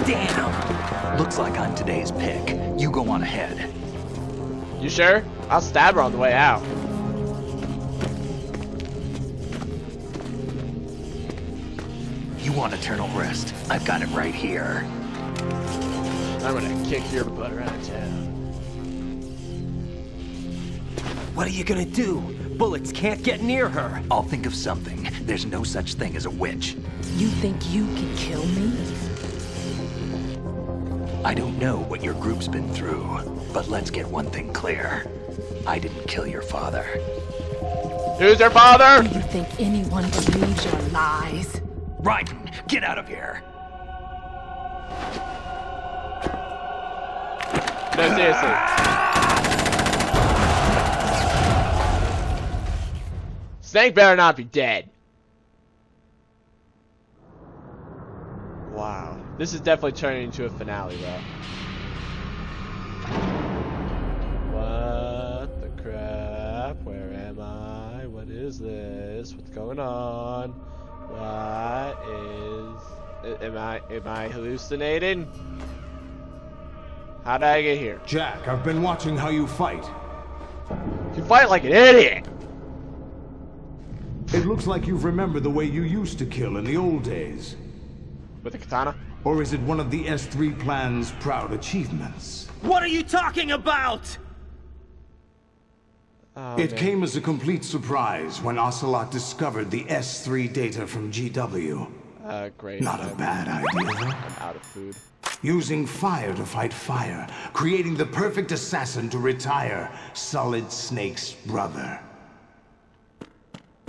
Damn! Looks like I'm today's pick. You go on ahead. You sure? I'll stab her on the way out. Want eternal rest? I've got it right here. I'm gonna kick your butt around town. What are you gonna do? Bullets can't get near her. I'll think of something. There's no such thing as a witch. You think you can kill me? I don't know what your group's been through, but let's get one thing clear. I didn't kill your father. Who's your father? Do you think anyone believes your lies? Raiden, get out of here! No, seriously. Snake better not be dead. Wow. This is definitely turning into a finale, though. What the crap? Where am I? What is this? What's going on? What is... Am I, am I hallucinating? How did I get here? Jack, I've been watching how you fight. You fight like an idiot! It looks like you've remembered the way you used to kill in the old days. With a katana? Or is it one of the S3 plan's proud achievements? What are you talking about? Oh, it man. came as a complete surprise when Ocelot discovered the S3 data from GW. Uh, great. Not a bad idea. I'm out of food. Using fire to fight fire, creating the perfect assassin to retire Solid Snake's brother.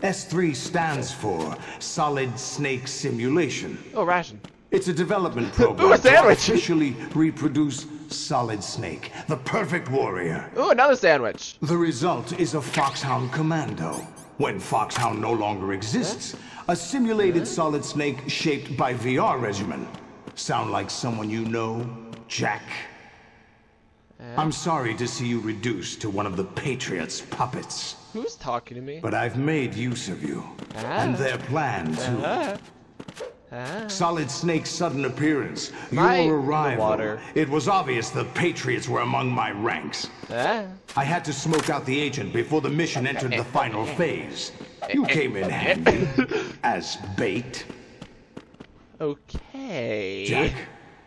S3 stands for Solid Snake Simulation. Oh, ration. It's a development program Ooh, a sandwich. to officially reproduce Solid Snake, the perfect warrior. Ooh, another sandwich. The result is a Foxhound Commando. When Foxhound no longer exists, a simulated Solid Snake shaped by VR regimen. Sound like someone you know, Jack? I'm sorry to see you reduced to one of the Patriots' puppets. Who's talking to me? But I've made use of you. And their plan, too. Uh-huh. Ah. Solid Snake's sudden appearance, Right your arrival. water. It was obvious the Patriots were among my ranks. Ah. I had to smoke out the agent before the mission entered the final phase. You came in handy as bait. Okay. Jack,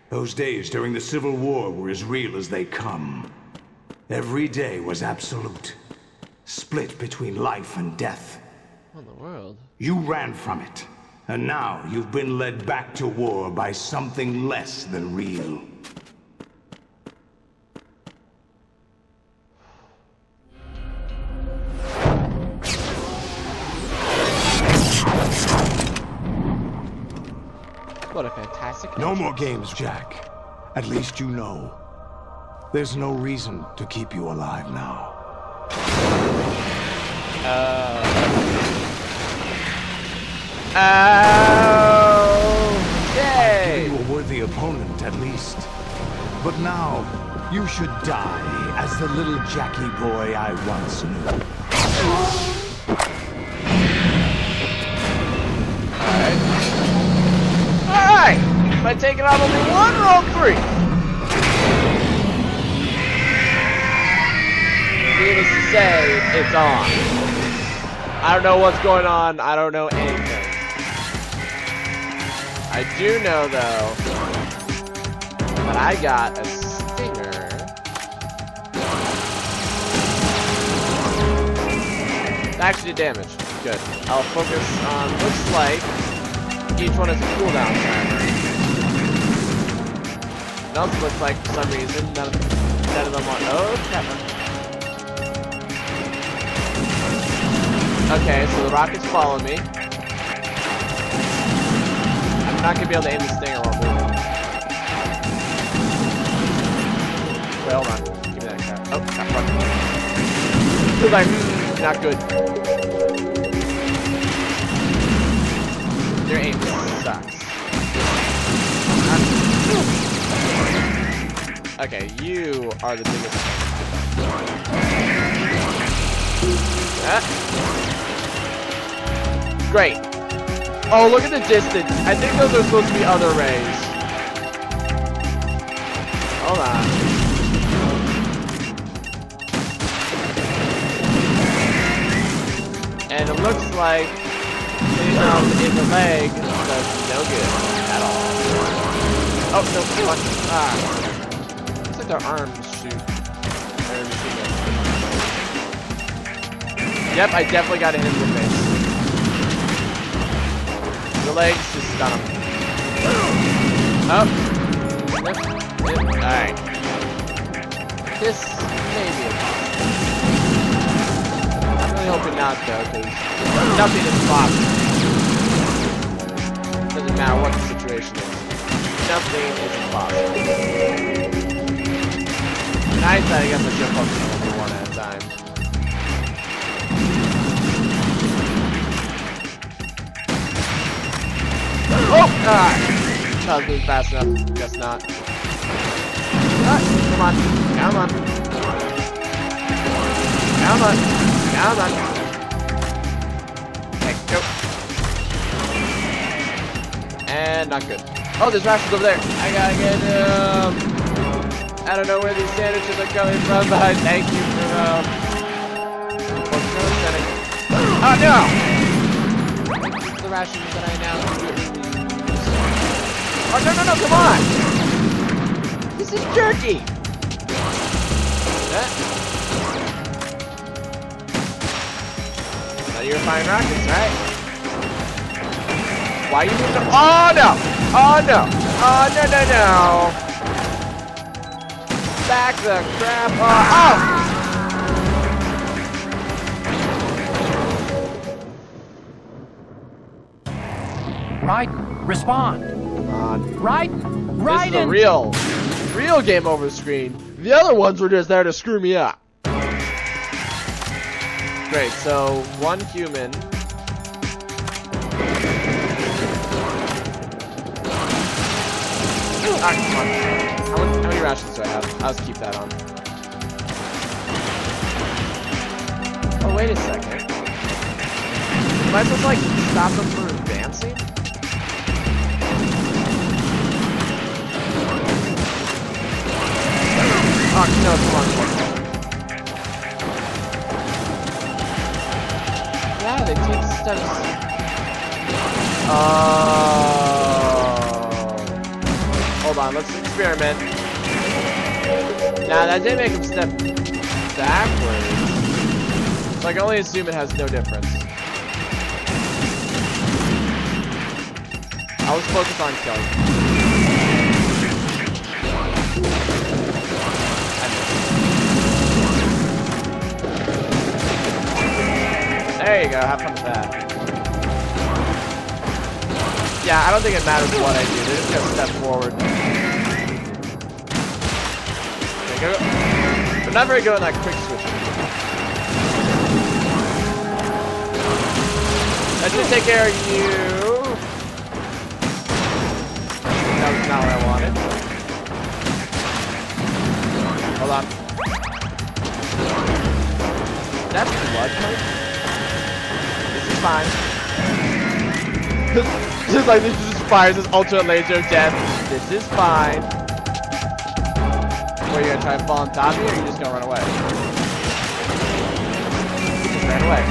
those days during the Civil War were as real as they come. Every day was absolute. Split between life and death. What in the world? You ran from it. And now you've been led back to war by something less than real. What a fantastic. No more games, Jack. At least you know. There's no reason to keep you alive now. Uh, Okay. You a worthy opponent, at least. But now, you should die as the little Jackie boy I once knew. Alright! Am I taking out only one or all three? Needless to say, it's on. I don't know what's going on. I don't know anything. I do know, though, that I got a stinger. Actually, damage. Good. I'll focus on, looks like, each one has a cooldown timer. It looks like, for some reason, none of, none of them want. Oh, crap. Okay, so the rockets follow me. I'm not gonna be able to aim this thing moving. Wait, hold on. Give me that crap. Oh, crap, fuck. Feels like, mm, not good. Your aim sucks. Okay, you are the biggest. Ah. Great. Oh, look at the distance. I think those are supposed to be other rays. Hold on. And it looks like hitting them in the leg does no good at all. Oh, no, what? Ah. Looks like their arms shoot. Yep, I definitely got to hit in the face. The legs just stun him. Oh. Alright. This may be I'm really hoping not though, because nothing is possible. Doesn't matter what the situation is. Nothing is impossible. Nice hindsight, I should focus on only one at a time. Ah! Was moving fast enough. Guess not. Ah, come on. Come on. Come on. Come on. Okay, go. And not good. Oh, there's rations over there. I gotta get them. I don't know where these sandwiches are coming from, but thank you for um. Oh no! The rations that I Oh no no no! Come on! This is jerky. Now you're fine rockets, right? Why are you moving? Oh no! Oh no! Oh no no no! Back the crap off! Oh! Raiden, respond. On. Raiden, This is the real, real game over screen. The other ones were just there to screw me up. Great, so one human. Ah, come on. How many, how many rations do I have? I'll just keep that on. Oh, wait a second. Am I supposed to, like, stop them from advancing? Oh, no, come on. Yeah, they take steps. Oh. Hold on, let's experiment. Nah, that did make him step backwards. So I can only assume it has no difference. I was focused on killing. There you go, have fun with that. Yeah, I don't think it matters what I do, they're just gonna step forward. There you go. They're not very good on that quick switch. That should take care of you. That was not what I wanted. Hold on. That's blood type? This is like this just fires this ultra laser death. This is fine. What, you gonna try and fall on top of me or are you just gonna run away? You just ran away.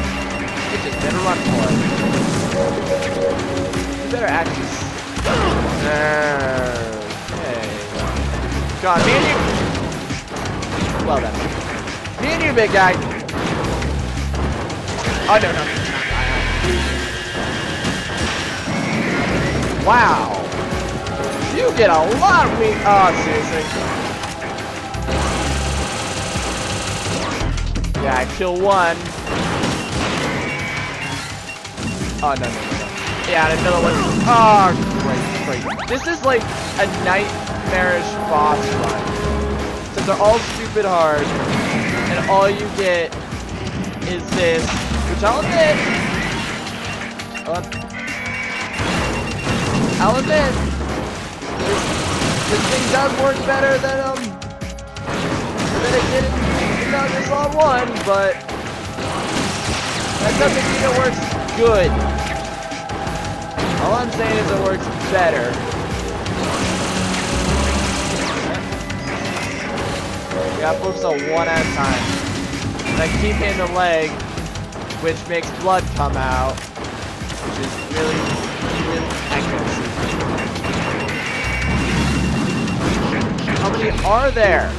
You just better run for it. You better s- Okay. On, me and you. Well done. Me and you, big guy. Oh no, no, Wow. You get a lot of meat. Oh, uh, seriously. Yeah, I kill one. Oh, no, no, no. Yeah, and another one. Oh, great, great. This is like a nightmarish boss run. So they're all stupid hard. And all you get is this, which I'll admit. On. I'll admit, this, this thing does work better than um than it did in Metal Gear Solid One, but that doesn't mean it works good. All I'm saying is it works better. We gotta on one at a time. And I keep hitting the leg, which makes blood come out, really, really accurate. How many are there?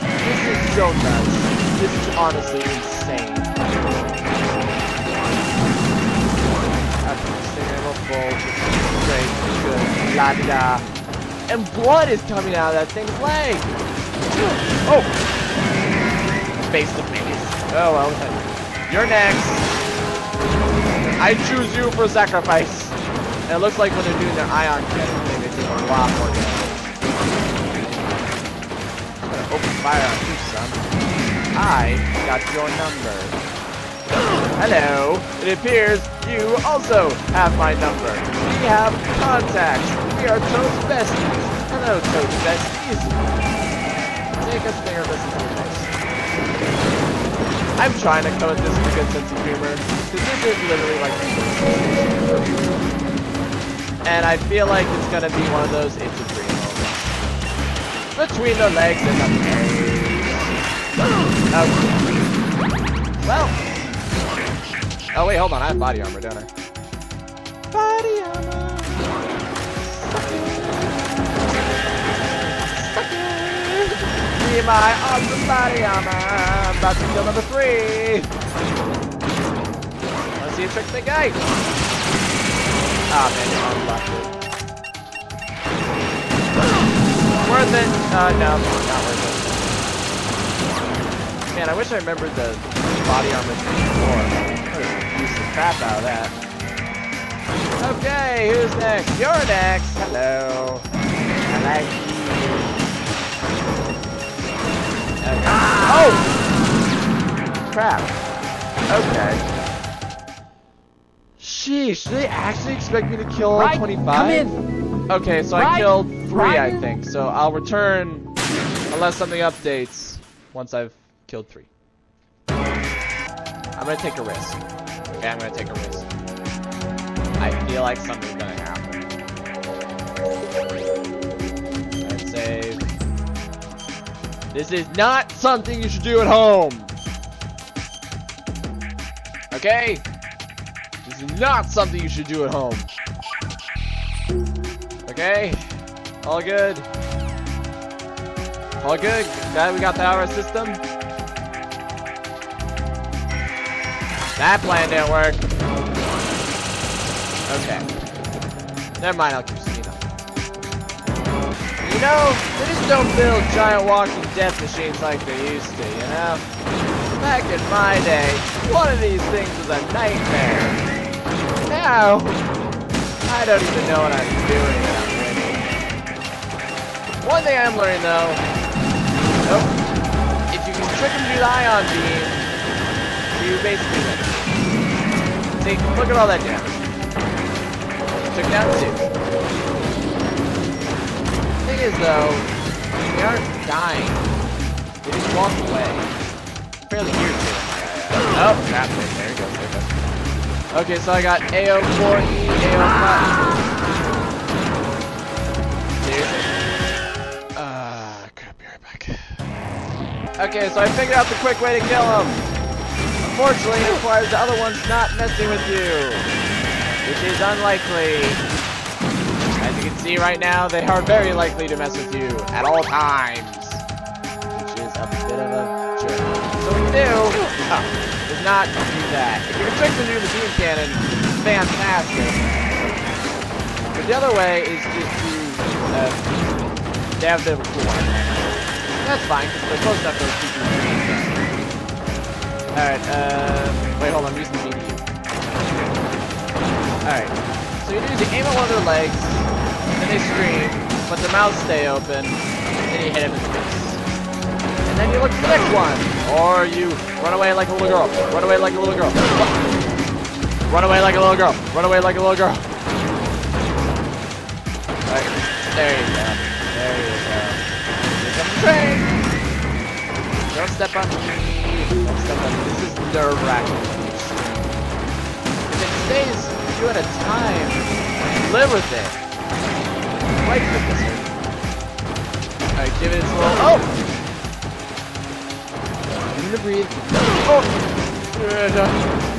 This is so nuts. This is honestly insane. Great, good. La da. And blood is coming out of that thing's leg. Oh! Face to face. Oh well. You're next. I choose you for sacrifice. And it looks like when they're doing their ion cannon they take a lot more damage. I'm gonna open fire on you, son. I got your number. Hello. It appears you also have my number. We have contacts. We are Toad's besties. Hello, Toad's besties. Take a finger listen. I'm trying to come at this with a good sense of humor. Because this is literally like And I feel like it's gonna be one of those it's a dream moments. Between the legs and the. Okay. Oh. Well. Oh wait, hold on. I have body armor, don't I? Body armor. Be my awesome body armor. I'm about to kill three. Let's see a trick the guy. Ah unlocked it. Worth it. Uh, no, not worth it. Man, I wish I remembered the body armor thing before. I used the crap out of that. Okay, who's next? You're next. Hello. You. Okay. Oh! Crap. Okay. Sheesh, they actually expect me to kill Right, 25? come in. Okay, so I killed three, I think. So I'll return unless something updates once I've killed three. I'm gonna take a risk. Okay, I'm gonna take a risk. I feel like something's gonna happen. Alright, save. This is not something you should do at home. Okay? This is not something you should do at home. Okay? All good? All good? Glad we got the hour system? That plan didn't work. Okay. Never mind, I'll keep up. You know, they just don't build giant walking death machines like they used to, you know? Back in my day, one of these things was a nightmare. Now, I don't even know what I'm doing and. One thing I'm learning though, nope, if you can trick to do the beam, you basically win. See, look at all that damage. Took down two. Thing is though, they aren't dying. They just walk away. Fairly irritating. Oh, crap. There go. There go. Okay, so I got AO4E, AO5. Seriously? Ah, be right back. Okay, so I figured out the quick way to kill him. Unfortunately, it requires the other ones not messing with you. Which is unlikely. As you can see right now, they are very likely to mess with you at all times. Do oh, is not do that. If you can trick them to the beam cannon, fantastic. But the other way is just to uh, have cool one. That's fine, because they're close enough those two beam. Alright, uh, wait, hold on, I'm using the beam. Alright, so you do is aim at one of their legs, then they scream, but their mouths stay open, then you hit them in the face. And then you look for the next one, or you run away like a little girl, run away like a little girl. Run away like a little girl, run away like a little girl. Alright, there you go, there you go. Here comes the train! Don't step on don't step on this is nerve-wracking. If it stays two at a time, live with it. Fight with this. Alright, give it its little. Oh! A breathe. Oh!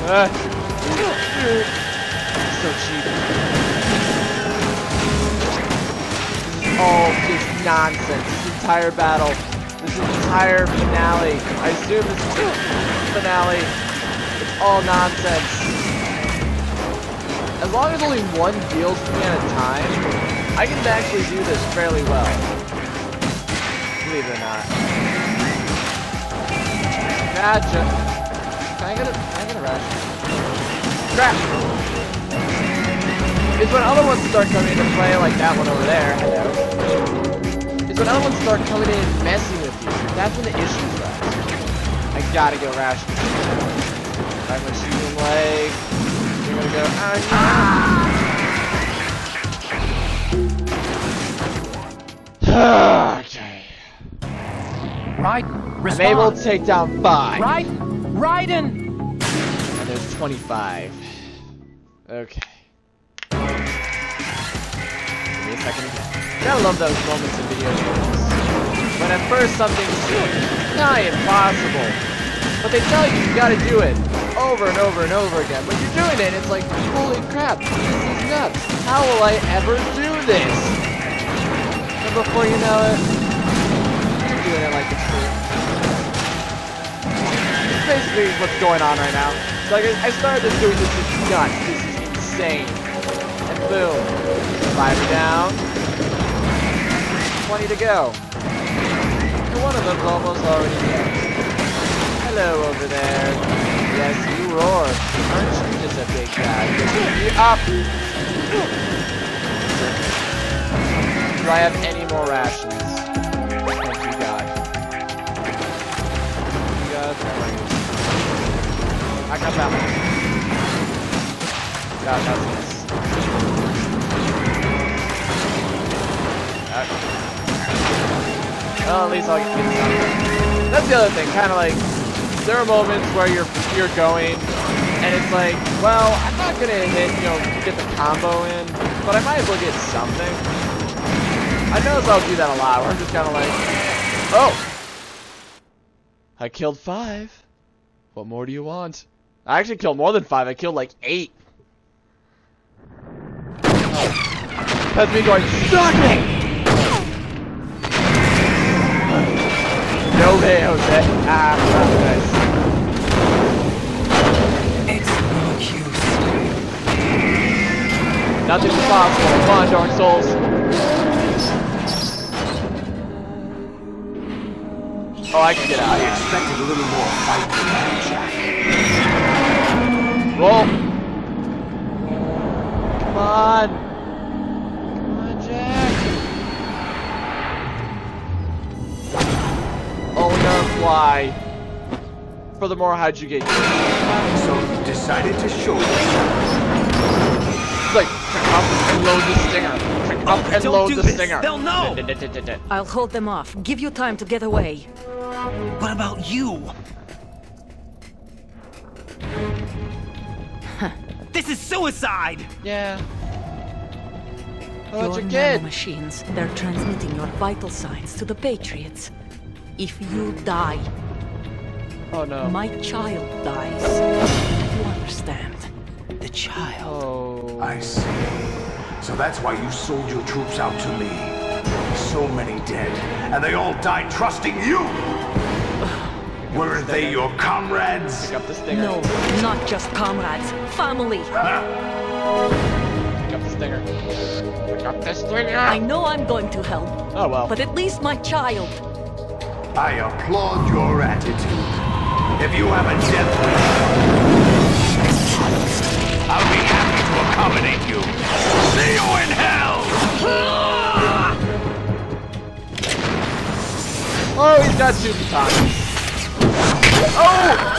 Uh, so cheap. This is all just nonsense. This entire battle. This entire finale. I assume this is finale. It's all nonsense. As long as only one deals to me at a time, I can actually do this fairly well. Believe it or not. Gotcha. Can I get a, can I get a rush? Crap! It's when other ones start coming into play, like that one over there. It's when other ones start coming in and messing with you. That's when the issues rise. I gotta go rash. I'm gonna shoot him leg. You're gonna go, ah, Right, I'm able to take down five. Right, Raiden! And there's 25. Okay. Give me a second again. Gotta love those moments in video games. When at first something seems nigh impossible, but they tell you you gotta do it over and over and over again. But you're doing it, it's like, holy crap, this is nuts. How will I ever do this? And before you know it, you're doing it like it's Basically what's going on right now. So like, I started this doing this is nuts. This is insane. And boom. Five down. 20 to go. And one of them's almost already dead. Hello over there. Yes, you roar. Aren't you just a big guy? You up. Do I have any more rations? Thank you, God. You, God. I got that one. That's nice. Okay. Well, at least I'll get something. That's the other thing, kind of like, there are moments where you're you're going, and it's like, well, I'm not gonna hit, you know, get the combo in, but I might as well get something. I notice I'll do that a lot, where I'm just kind of like, oh, I killed five. What more do you want? I actually killed more than five. I killed like eight. That's me going, suck it! No way, Jose. Ah, nice. It's no use. Nothing's impossible. Come on, Dark Souls. Oh, I can get out. I expected a little more fight than that, Jack. Roll. Come on. Come on, Jack. Oh, no, fly. Furthermore, how'd you get here? So you decided to show It's like, pick up and load the stinger. Pick up and Don't load do the this. stinger. They'll know. I'll hold them off. Give you time to get away. What about you? This is suicide! Yeah. Oh, your it's your kid. nanomachines, they're transmitting your vital signs to the Patriots. If you die, Oh no. my child dies. You understand? The child. Oh. I see. So that's why you sold your troops out to me. So many dead, and they all died trusting you! Weren't they your comrades? Pick up the stinger. No, not just comrades. Family. Pick up the stinger. Pick up the stinger. I know I'm going to help. Oh well. But at least my child. I applaud your attitude. If you have a death wish, I'll be happy to accommodate you. See you in hell! Oh, he's got super time. Oh!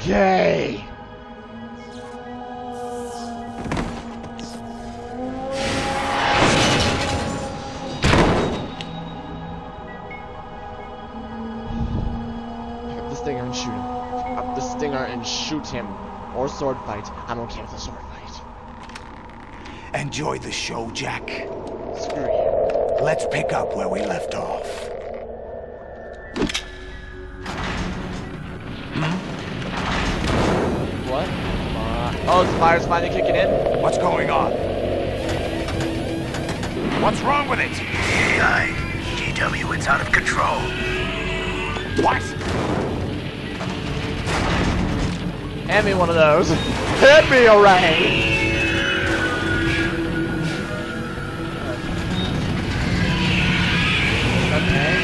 Okay. Pick up the stinger and shoot him. Pick up the stinger and shoot him. Or sword fight. I'm okay with a sword fight. Enjoy the show, Jack. Screw you. Let's pick up where we left off. Oh, the fire's finally kicking in? What's going on? What's wrong with it? AI, GW, it's out of control. What? Hand me one of those. Hand me a ray. Okay.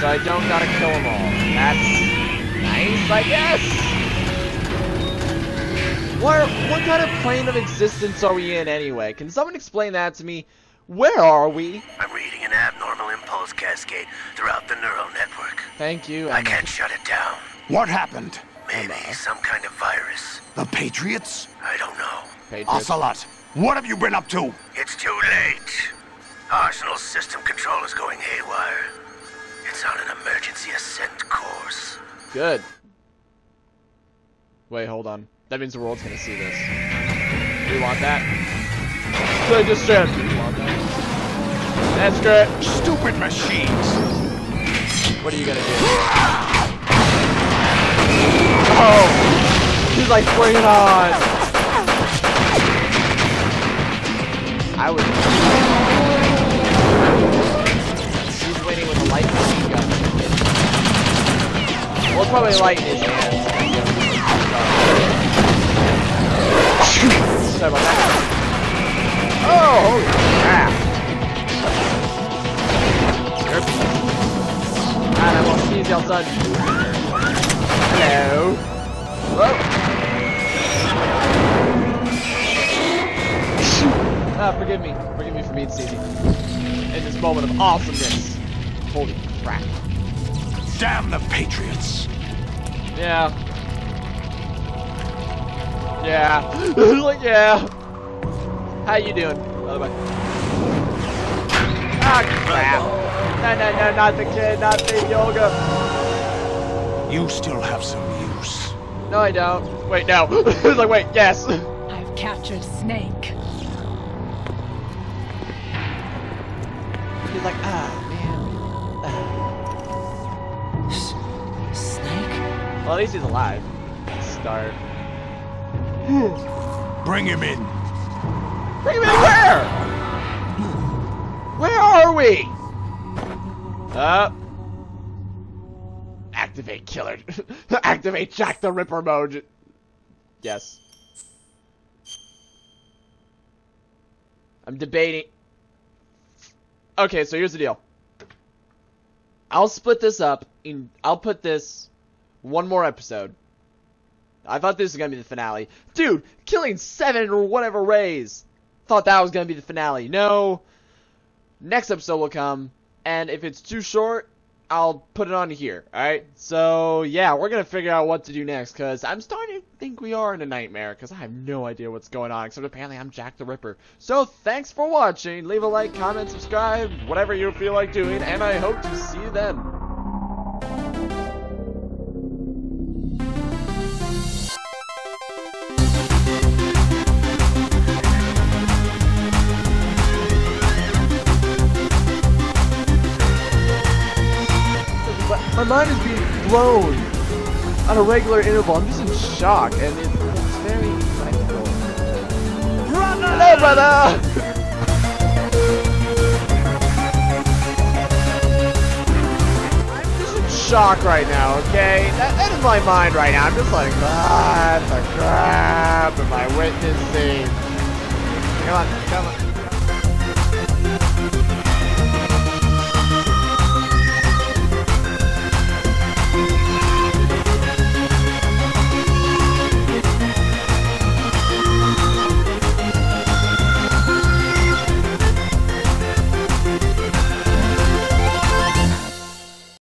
So I don't gotta kill them all. That's nice, I guess. What, what kind of plane of existence are we in anyway? Can someone explain that to me? Where are we? I'm reading an abnormal impulse cascade throughout the neural network. Thank you. I can't shut it down. What happened? Maybe uh-huh. some kind of virus. The Patriots? I don't know. Patriots. Ocelot, what have you been up to? It's too late. Arsenal system control is going haywire. It's on an emergency ascent course. Good. Wait, hold on. That means the world's gonna see this. You want that? This shit. Do you want that? That's good. Stupid machines! What are you gonna do? Oh! She's like, bring it on! I was... He's waiting with a light machine gun. Well, it's probably light in Sorry about that. Oh, holy crap. God, I'm all sneezy all of a sudden. Hello. Whoa. ah, forgive me. Forgive me for being sneezy. In this moment of awesomeness. Holy crap. Damn the Patriots. Yeah. Yeah. yeah. How you doing? By the way. Ah, crap. No, no, no, not the kid, not the yoga. You still have some use. No, I don't. Wait, no. It's like, wait, yes. I've captured Snake. He's like, ah, man. Snake? Well, at least he's alive. Start. Bring him in. Bring him in where? Where are we? Uh. Activate killer. Activate Jack the Ripper mode. Yes. I'm debating. Okay, so here's the deal. I'll split this up in I'll put this one more episode. I thought this was gonna be the finale. Dude, killing seven or whatever rays. Thought that was gonna be the finale. No. Next episode will come, and if it's too short, I'll put it on here, alright? So, yeah, we're gonna figure out what to do next, because I'm starting to think we are in a nightmare, because I have no idea what's going on, except apparently I'm Jack the Ripper. So, thanks for watching. Leave a like, comment, subscribe, whatever you feel like doing, and I hope to see you then. Mind is being blown on a regular interval. I'm just in shock, and it's, it's very insightful. Brother! Hello, brother! I'm just in shock right now, okay? That, that is my mind right now. I'm just like, what the crap am I witnessing? Come on, come on.